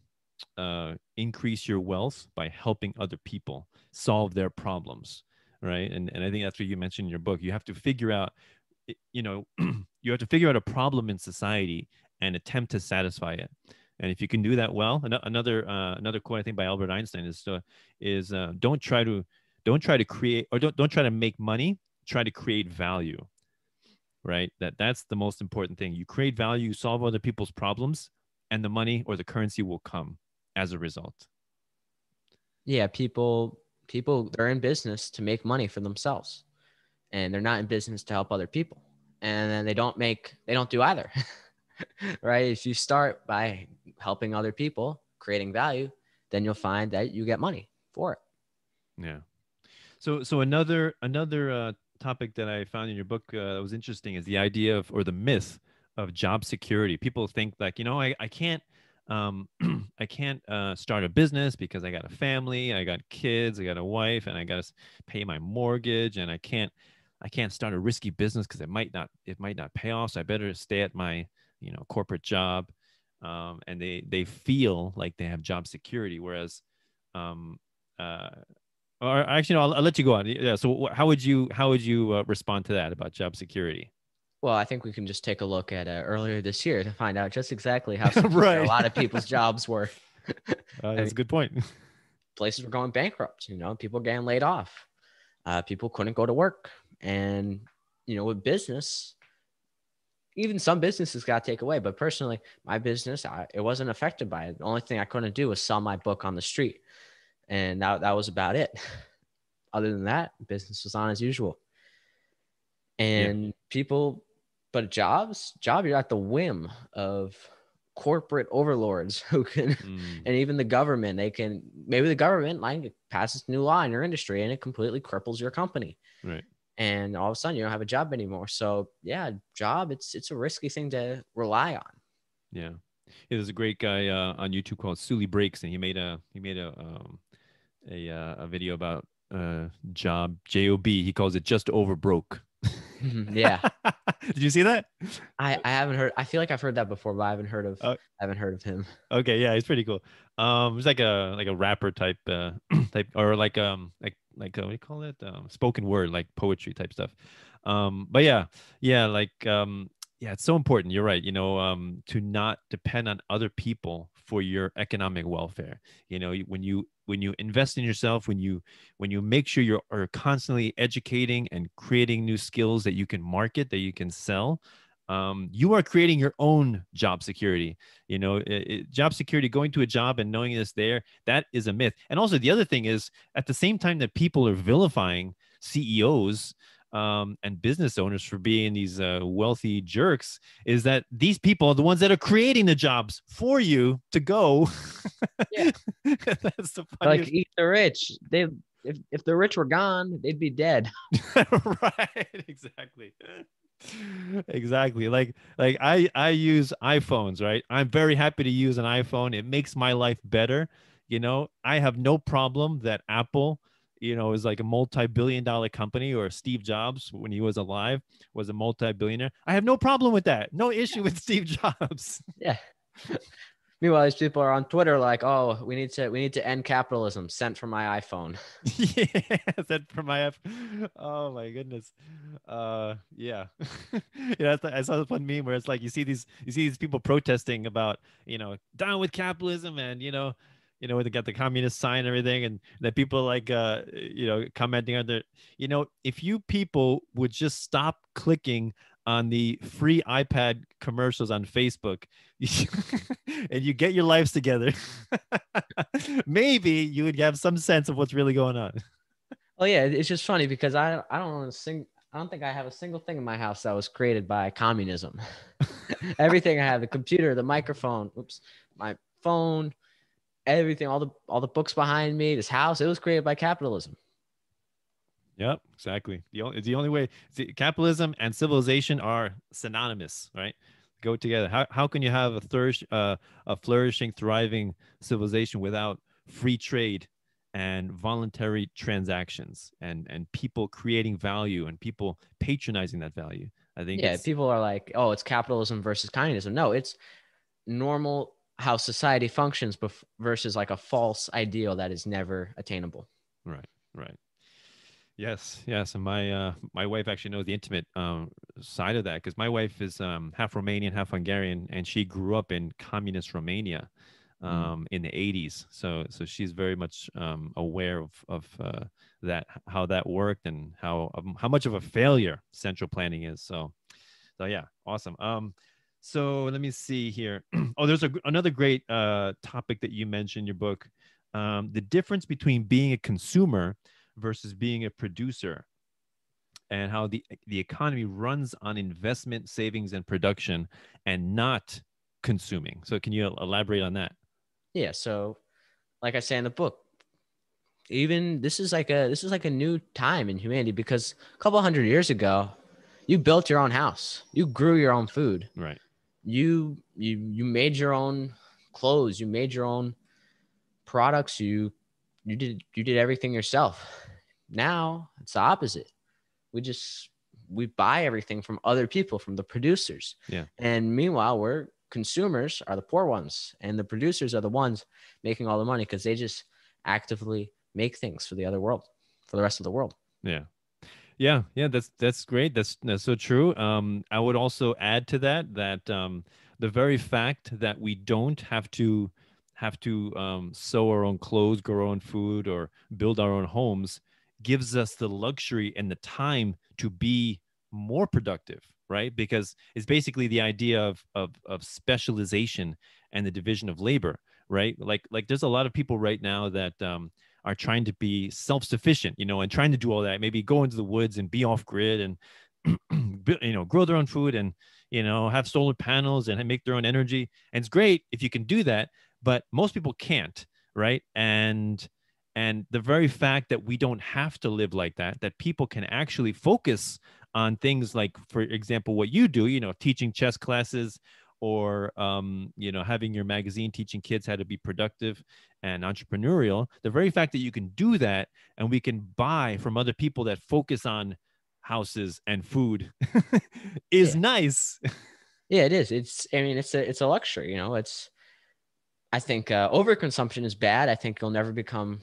[SPEAKER 3] uh, increase your wealth by helping other people solve their problems, right? And and I think that's what you mentioned in your book. You have to figure out, you know, you have to figure out a problem in society and attempt to satisfy it. And if you can do that well, another uh, another quote I think by Albert Einstein is uh, is uh, don't try to don't try to create or don't don't try to make money try to create value right that that's the most important thing you create value you solve other people's problems and the money or the currency will come as a result
[SPEAKER 4] Yeah, people people they're in business to make money for themselves. And they're not in business to help other people. And then they don't make they don't do either. right? If you start by helping other people, creating value, then you'll find that you get money for it.
[SPEAKER 3] yeah so so another another uh, topic that i found in your book uh, that was interesting is the idea of or the myth of job security people think like you know i, I can't um, I can't uh, start a business because I got a family, I got kids, I got a wife, and I got to pay my mortgage, and I can't, I can't start a risky business because it might not, it might not pay off. So I better stay at my, you know, corporate job, um, and they they feel like they have job security, whereas, um, uh, or actually, no, I'll, I'll let you go on. Yeah. So how would you how would you uh, respond to that about job security?
[SPEAKER 4] Well, I think we can just take a look at uh, earlier this year to find out just exactly how
[SPEAKER 3] Right.
[SPEAKER 4] a lot of people's jobs were.
[SPEAKER 3] Uh, that's a good point.
[SPEAKER 4] Places were going bankrupt. You know, people getting laid off. Uh, people couldn't go to work, and you know, with business, even some businesses got taken away. But personally, my business, I, it wasn't affected by it. The only thing I couldn't do was sell my book on the street, and that that was about it. Other than that, business was on as usual. And people, but jobs, job, you're at the whim of corporate overlords who can
[SPEAKER 3] Mm,
[SPEAKER 4] and even the government they can maybe the government like passes new law in your industry and it completely cripples your company
[SPEAKER 3] right.
[SPEAKER 4] and all of a sudden you don't have a job anymore so yeah job it's it's a risky thing to rely on
[SPEAKER 3] Yeah. yeah. There's a great guy uh, on YouTube called Suli Breaks, and he made a he made a um, a uh, a video about uh, job job. He calls it just over broke.
[SPEAKER 4] yeah
[SPEAKER 3] Did you see that?
[SPEAKER 4] i i haven't heard i feel like i've heard that before but i haven't heard of
[SPEAKER 3] Uh,
[SPEAKER 4] I haven't heard of him
[SPEAKER 3] Okay, yeah, he's pretty cool. Um, it's like a like a rapper type uh type or like um like like uh, what do you call it? Um, spoken word, like poetry type stuff. Um, but yeah, yeah, like um, yeah, it's so important. You're right. You know, um, to not depend on other people for your economic welfare. You know, when you when you invest in yourself, when you when you make sure you're are constantly educating and creating new skills that you can market, that you can sell. Um, you are creating your own job security you know it, it- job security going to a job and knowing it's there that is a myth and also the other thing is at the same time that people are vilifying ceos um, and business owners for being these uh, wealthy jerks is that these people are the ones that are creating the jobs for you to go.
[SPEAKER 4] Yeah.
[SPEAKER 3] that's the funniest.
[SPEAKER 4] like eat the rich. They if, if the rich were gone they'd be dead.
[SPEAKER 3] Right exactly. Exactly like like i i use iphones right? I'm very happy to use an iphone. It makes my life better. You know i have no problem that apple you know is like a multi-billion dollar company or steve jobs when he was alive was a multi-billionaire. I have no problem with that. No issue with steve jobs.
[SPEAKER 4] Yeah. Meanwhile these people are on twitter like oh we need to we need to end capitalism. Sent from my iphone.
[SPEAKER 3] Yeah that for my F. oh my goodness. Uh yeah. Yeah that's, i saw this one meme where it's like you see these you see these people protesting about you know down with capitalism and you know you know they got the communist sign and everything and that people like uh you know commenting on under you know if you people would just stop clicking on the free ipad commercials on facebook and you get your lives together maybe you would have some sense of what's really going on
[SPEAKER 4] Oh yeah, it's just funny because I I don't want to sing. I don't think I have a single thing in my house that was created by communism. everything I have, the computer, the microphone, oops, my phone, everything, all the all the books behind me, this house, it was created by capitalism.
[SPEAKER 3] Yep, exactly. The only the only way see, capitalism and civilization are synonymous, right? Go together. How how can you have a flourish uh, a flourishing, thriving civilization without free trade and voluntary transactions and and people creating value and people patronizing that value? I think
[SPEAKER 4] Yeah, people are like, oh, it's capitalism versus communism. No, it's normal how society functions bef- versus like a false ideal that is never attainable.
[SPEAKER 3] Right, right. Yes, yes, and my uh, my wife actually knows the intimate um, side of that because my wife is um, half Romanian, half Hungarian, and she grew up in communist Romania
[SPEAKER 4] Mm.
[SPEAKER 3] um, in the '80s. So so she's very much um, aware of of uh, that how that worked and how um, how much of a failure central planning is. So so yeah, awesome. Um, so let me see here. oh, there's a, another great uh, topic that you mentioned in your book. Um, the difference between being a consumer versus being a producer and how the the economy runs on investment savings and production and not consuming so can you elaborate on that
[SPEAKER 4] Yeah. So, like I say in the book, even this is like a this is like a new time in humanity because a couple hundred years ago, you built your own house, you grew your own food,
[SPEAKER 3] right
[SPEAKER 4] you you you made your own clothes, you made your own products, you you did you did everything yourself. Now it's the opposite. We just we buy everything from other people, from the producers.
[SPEAKER 3] Yeah.
[SPEAKER 4] And meanwhile, we're consumers are the poor ones, and the producers are the ones making all the money because they just actively make things for the other world, for the rest of the world.
[SPEAKER 3] yeah Yeah, yeah, that's that's great. That's that's so true. Um, I would also add to that that um, the very fact that we don't have to have to um, sew our own clothes, grow our own food, or build our own homes gives us the luxury and the time to be more productive, right? Because it's basically the idea of of of specialization and the division of labor, right? Like like there's a lot of people right now that um, are trying to be self-sufficient, you know, and trying to do all that. Maybe go into the woods and be off grid and you know grow their own food and you know have solar panels and make their own energy. And it's great if you can do that, but most people can't, right? And and the very fact that we don't have to live like that, that people can actually focus on things like, for example, what you do, you know, teaching chess classes or um, you know having your magazine teaching kids how to be productive and entrepreneurial the very fact that you can do that and we can buy from other people that focus on houses and food is
[SPEAKER 4] Yeah.
[SPEAKER 3] nice
[SPEAKER 4] Yeah, it is. It's I mean, it's a it's a luxury, you know. It's I think uh, overconsumption is bad. I think you'll never become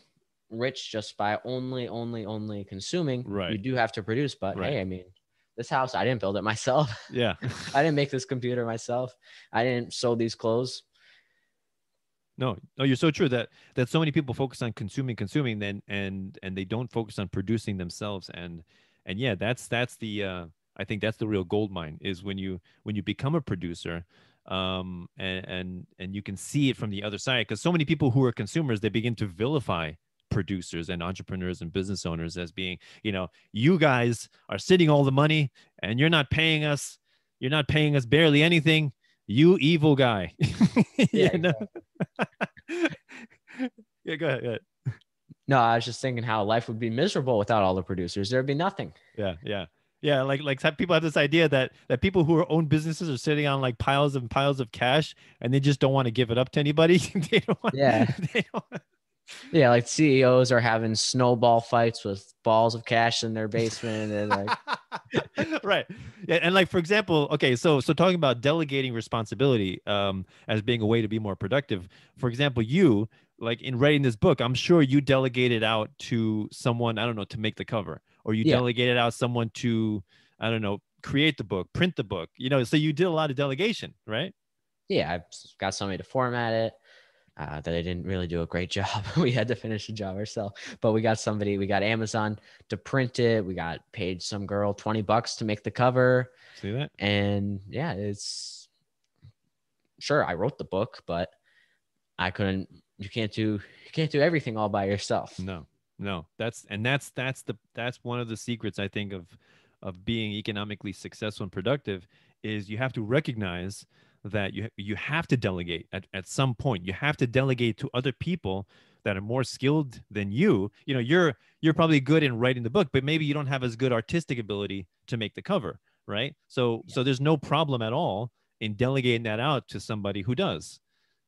[SPEAKER 4] rich just by only, only, only consuming.
[SPEAKER 3] Right.
[SPEAKER 4] You do have to produce, but
[SPEAKER 3] Right.
[SPEAKER 4] hey, I mean, this house I didn't build it myself.
[SPEAKER 3] yeah
[SPEAKER 4] I didn't make this computer myself. I didn't sew these clothes.
[SPEAKER 3] no no you're so true that that so many people focus on consuming consuming then and and they don't focus on producing themselves and and yeah that's that's the uh i think that's the real gold mine is when you when you become a producer um and and and you can see it from the other side because so many people who are consumers they begin to vilify producers and entrepreneurs and business owners as being you know you guys are sitting all the money and you're not paying us you're not paying us barely anything you evil guy
[SPEAKER 4] Yeah,
[SPEAKER 3] know? yeah go ahead, go ahead.
[SPEAKER 4] No, I was just thinking how life would be miserable without all the producers. There'd be nothing.
[SPEAKER 3] yeah yeah yeah like like people have this idea that that people who own businesses are sitting on like piles and piles of cash and they just don't want to give it up to anybody they don't want,
[SPEAKER 4] Yeah.
[SPEAKER 3] they don't,
[SPEAKER 4] Yeah, like CEOs are having snowball fights with balls of cash in their basement and like
[SPEAKER 3] right yeah and like for example okay so so talking about delegating responsibility um as being a way to be more productive for example you like in writing this book i'm sure you delegated out to someone i don't know to make the cover or you
[SPEAKER 4] Yeah.
[SPEAKER 3] delegated out someone to i don't know create the book print the book you know so you did a lot of delegation right
[SPEAKER 4] yeah, I've got somebody to format it. Uh, that I didn't really do a great job. we had to finish the job ourselves, but we got somebody. We got Amazon to print it. We got paid some girl twenty bucks to make the cover,
[SPEAKER 3] see that
[SPEAKER 4] and yeah, it's sure I wrote the book, but I couldn't. You can't do you can't do everything all by yourself.
[SPEAKER 3] No, no. That's and that's that's the that's one of the secrets I think of of being economically successful and productive is you have to recognize that you you have to delegate at, at some point. You have to delegate to other people that are more skilled than you. You know, you're you're probably good in writing the book, but maybe you don't have as good artistic ability to make the cover, right? So so there's no problem at all in delegating that out to somebody who does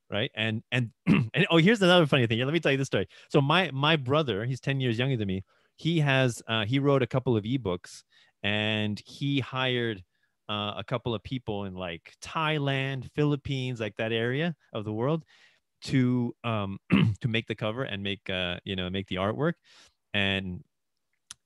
[SPEAKER 3] right and and and oh here's another funny thing Yeah, let me tell you this story so my my brother he's 10 years younger than me he has uh, he wrote a couple of ebooks and he hired uh, a couple of people in like thailand philippines like that area of the world to um to make the cover and make uh you know make the artwork and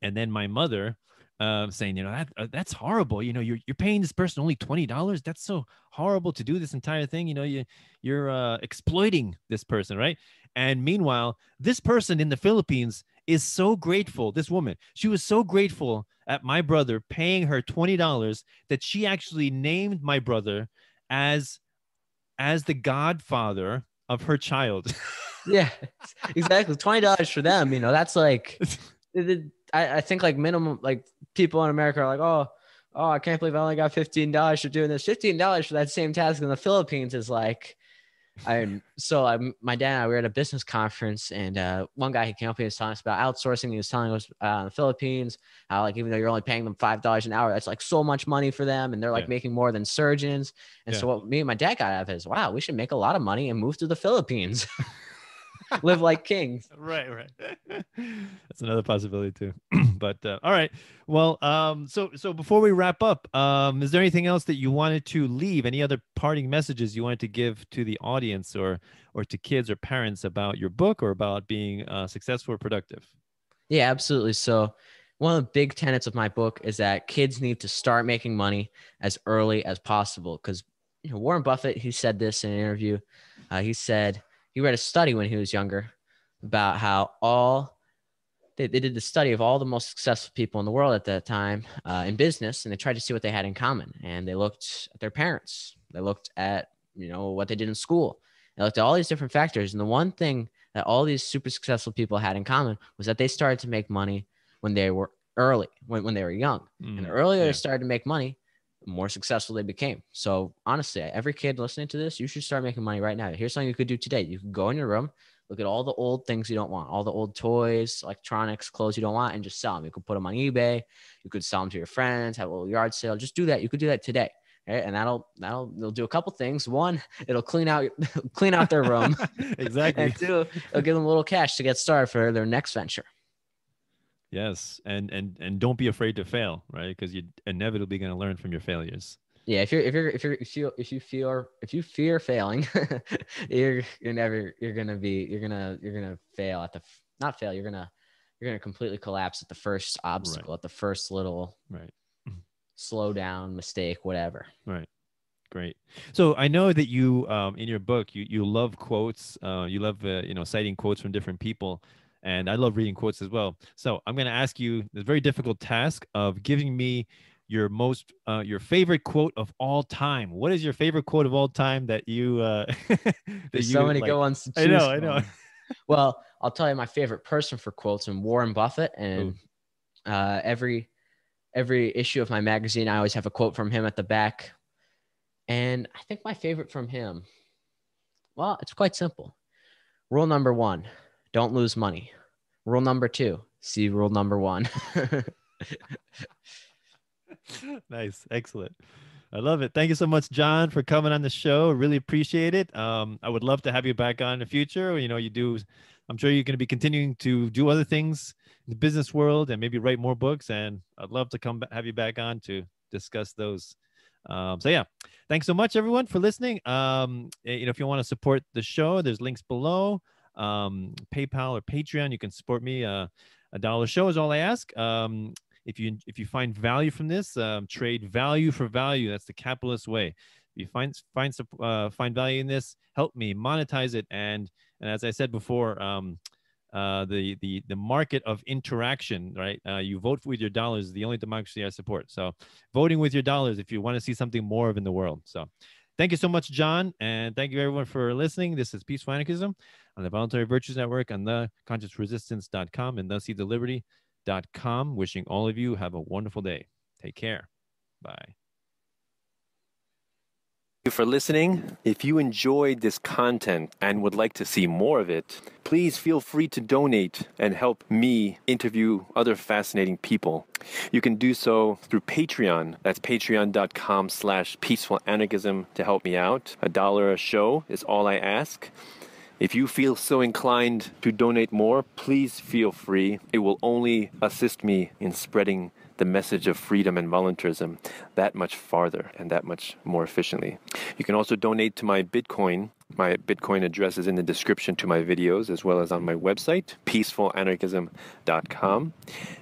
[SPEAKER 3] and then my mother um, saying, you know, that uh, that's horrible. You know, you're you're paying this person only twenty dollars. That's so horrible to do this entire thing. You know, you you're uh, exploiting this person, right? And meanwhile, this person in the Philippines is so grateful. This woman, she was so grateful at my brother paying her twenty dollars that she actually named my brother as as the godfather of her child.
[SPEAKER 4] Yeah, exactly. Twenty dollars for them, you know, that's like I, I think like minimum like people in America are like, oh, oh, I can't believe I only got fifteen dollars for doing this. Fifteen dollars for that same task in the Philippines is like, I so I my dad and I we were at a business conference and uh, one guy he came up and he was telling us about outsourcing. He was telling us uh, in the Philippines how like even though you're only paying them five dollars an hour, that's like so much money for them, and they're like
[SPEAKER 3] Yeah.
[SPEAKER 4] making more than surgeons. And
[SPEAKER 3] Yeah.
[SPEAKER 4] so what me and my dad got out of it is, wow, we should make a lot of money and move to the Philippines, live like kings.
[SPEAKER 3] right right that's another possibility too but uh, all right well um so so before we wrap up um is there anything else that you wanted to leave any other parting messages you wanted to give to the audience or or to kids or parents about your book or about being uh, successful or productive
[SPEAKER 4] Yeah, absolutely. So one of the big tenets of my book is that kids need to start making money as early as possible because you know, Warren Buffett, he said this in an interview. Uh, he said he read a study when he was younger about how all they, they did the study of all the most successful people in the world at that time uh, in business, and they tried to see what they had in common. And they looked at their parents, they looked at you know what they did in school, they looked at all these different factors. And the one thing that all these super successful people had in common was that they started to make money when they were early, when, when they were young.
[SPEAKER 3] Mm,
[SPEAKER 4] and the earlier
[SPEAKER 3] yeah.
[SPEAKER 4] they started to make money, more successful they became. So honestly, every kid listening to this, you should start making money right now. Here's something you could do today. You can go in your room, look at all the old things you don't want, all the old toys, electronics, clothes you don't want, and just sell them. You could put them on eBay. You could sell them to your friends, have a little yard sale. Just do that. You could do that today. Right? And that'll that'll they'll do a couple things. One, it'll clean out clean out their room.
[SPEAKER 3] exactly.
[SPEAKER 4] and two, it'll give them a little cash to get started for their next venture.
[SPEAKER 3] Yes, and and and don't be afraid to fail, right? Because you're inevitably going to learn from your failures.
[SPEAKER 4] Yeah, if you're if you're if you're if you if you fear if you fear failing, you're you're never you're gonna be you're gonna you're gonna fail at the not fail you're gonna you're gonna completely collapse at the first obstacle at the first little
[SPEAKER 3] Right.
[SPEAKER 4] slow down mistake whatever.
[SPEAKER 3] Right. Great. So I know that you, um, in your book, you you love quotes. Uh, you love uh, you know citing quotes from different people, and I love reading quotes as well. So I'm going to ask you this very difficult task of giving me your most uh, your favorite quote of all time. What is your favorite quote of all time that you uh, that
[SPEAKER 4] There's
[SPEAKER 3] you
[SPEAKER 4] so many
[SPEAKER 3] like?
[SPEAKER 4] good ones. To
[SPEAKER 3] I know,
[SPEAKER 4] choose
[SPEAKER 3] I know.
[SPEAKER 4] well, I'll tell you my favorite person for quotes and Warren Buffett and uh, every every issue of my magazine I always have a quote from him at the back. And I think my favorite from him, well, it's quite simple. Rule number one, don't lose money. Rule number two, see rule number one.
[SPEAKER 3] nice. Excellent. I love it. Thank you so much john for coming on the show. Really appreciate it. Um, i would love to have you back on in the future. You know you do i'm sure you're going to be continuing to do other things in the business world and maybe write more books and i'd love to come have you back on to discuss those. Um, so yeah. Thanks so much everyone for listening. Um, eh, you know if you want to support the show there's links below um, paypal or patreon you can support me uh, a dollar show is all i ask. Um, if you if you find value from this um, trade value for value. That's the capitalist way. If you find find uh, find value in this help me monetize it. And and as i said before um, uh, the the the market of interaction right? Uh, you vote with your dollars the only democracy i support. So voting with your dollars if you want to see something more of in the world. So thank you so much john and thank you everyone for listening. This is peaceful anarchism on the voluntary virtues network on the consciousresistance.com and the seeds of liberty com. Wishing all of you have a wonderful day. Take care. Bye.
[SPEAKER 5] Thank you for listening. If you enjoyed this content and would like to see more of it, please feel free to donate and help me interview other fascinating people. You can do so through Patreon. That's patreon.com slash peaceful anarchism to help me out. A dollar a show is all I ask. If you feel so inclined to donate more, please feel free. It will only assist me in spreading the message of freedom and voluntarism that much farther and that much more efficiently. You can also donate to my Bitcoin. My Bitcoin address is in the description to my videos as well as on my website, peacefulanarchism.com.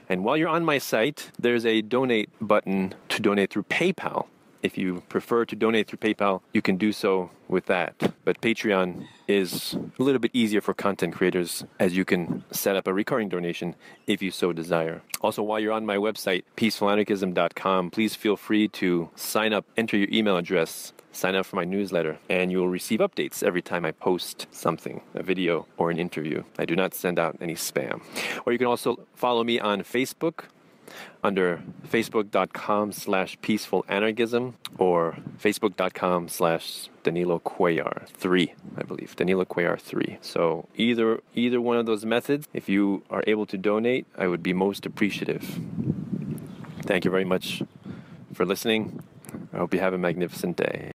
[SPEAKER 5] And while you're on my site, there's a donate button to donate through PayPal. If you prefer to donate through PayPal, you can do so with that. But Patreon is a little bit easier for content creators as you can set up a recurring donation if you so desire. Also, while you're on my website, peacefulanarchism.com, please feel free to sign up, enter your email address, sign up for my newsletter, and you will receive updates every time I post something, a video or an interview. I do not send out any spam. Or you can also follow me on Facebook under facebook.com slash peaceful anarchism or facebook.com slash danilo cuellar 3 i believe. Danilo cuellar 3 so either either one of those methods if you are able to donate i would be most appreciative. Thank you very much for listening. I hope you have a magnificent day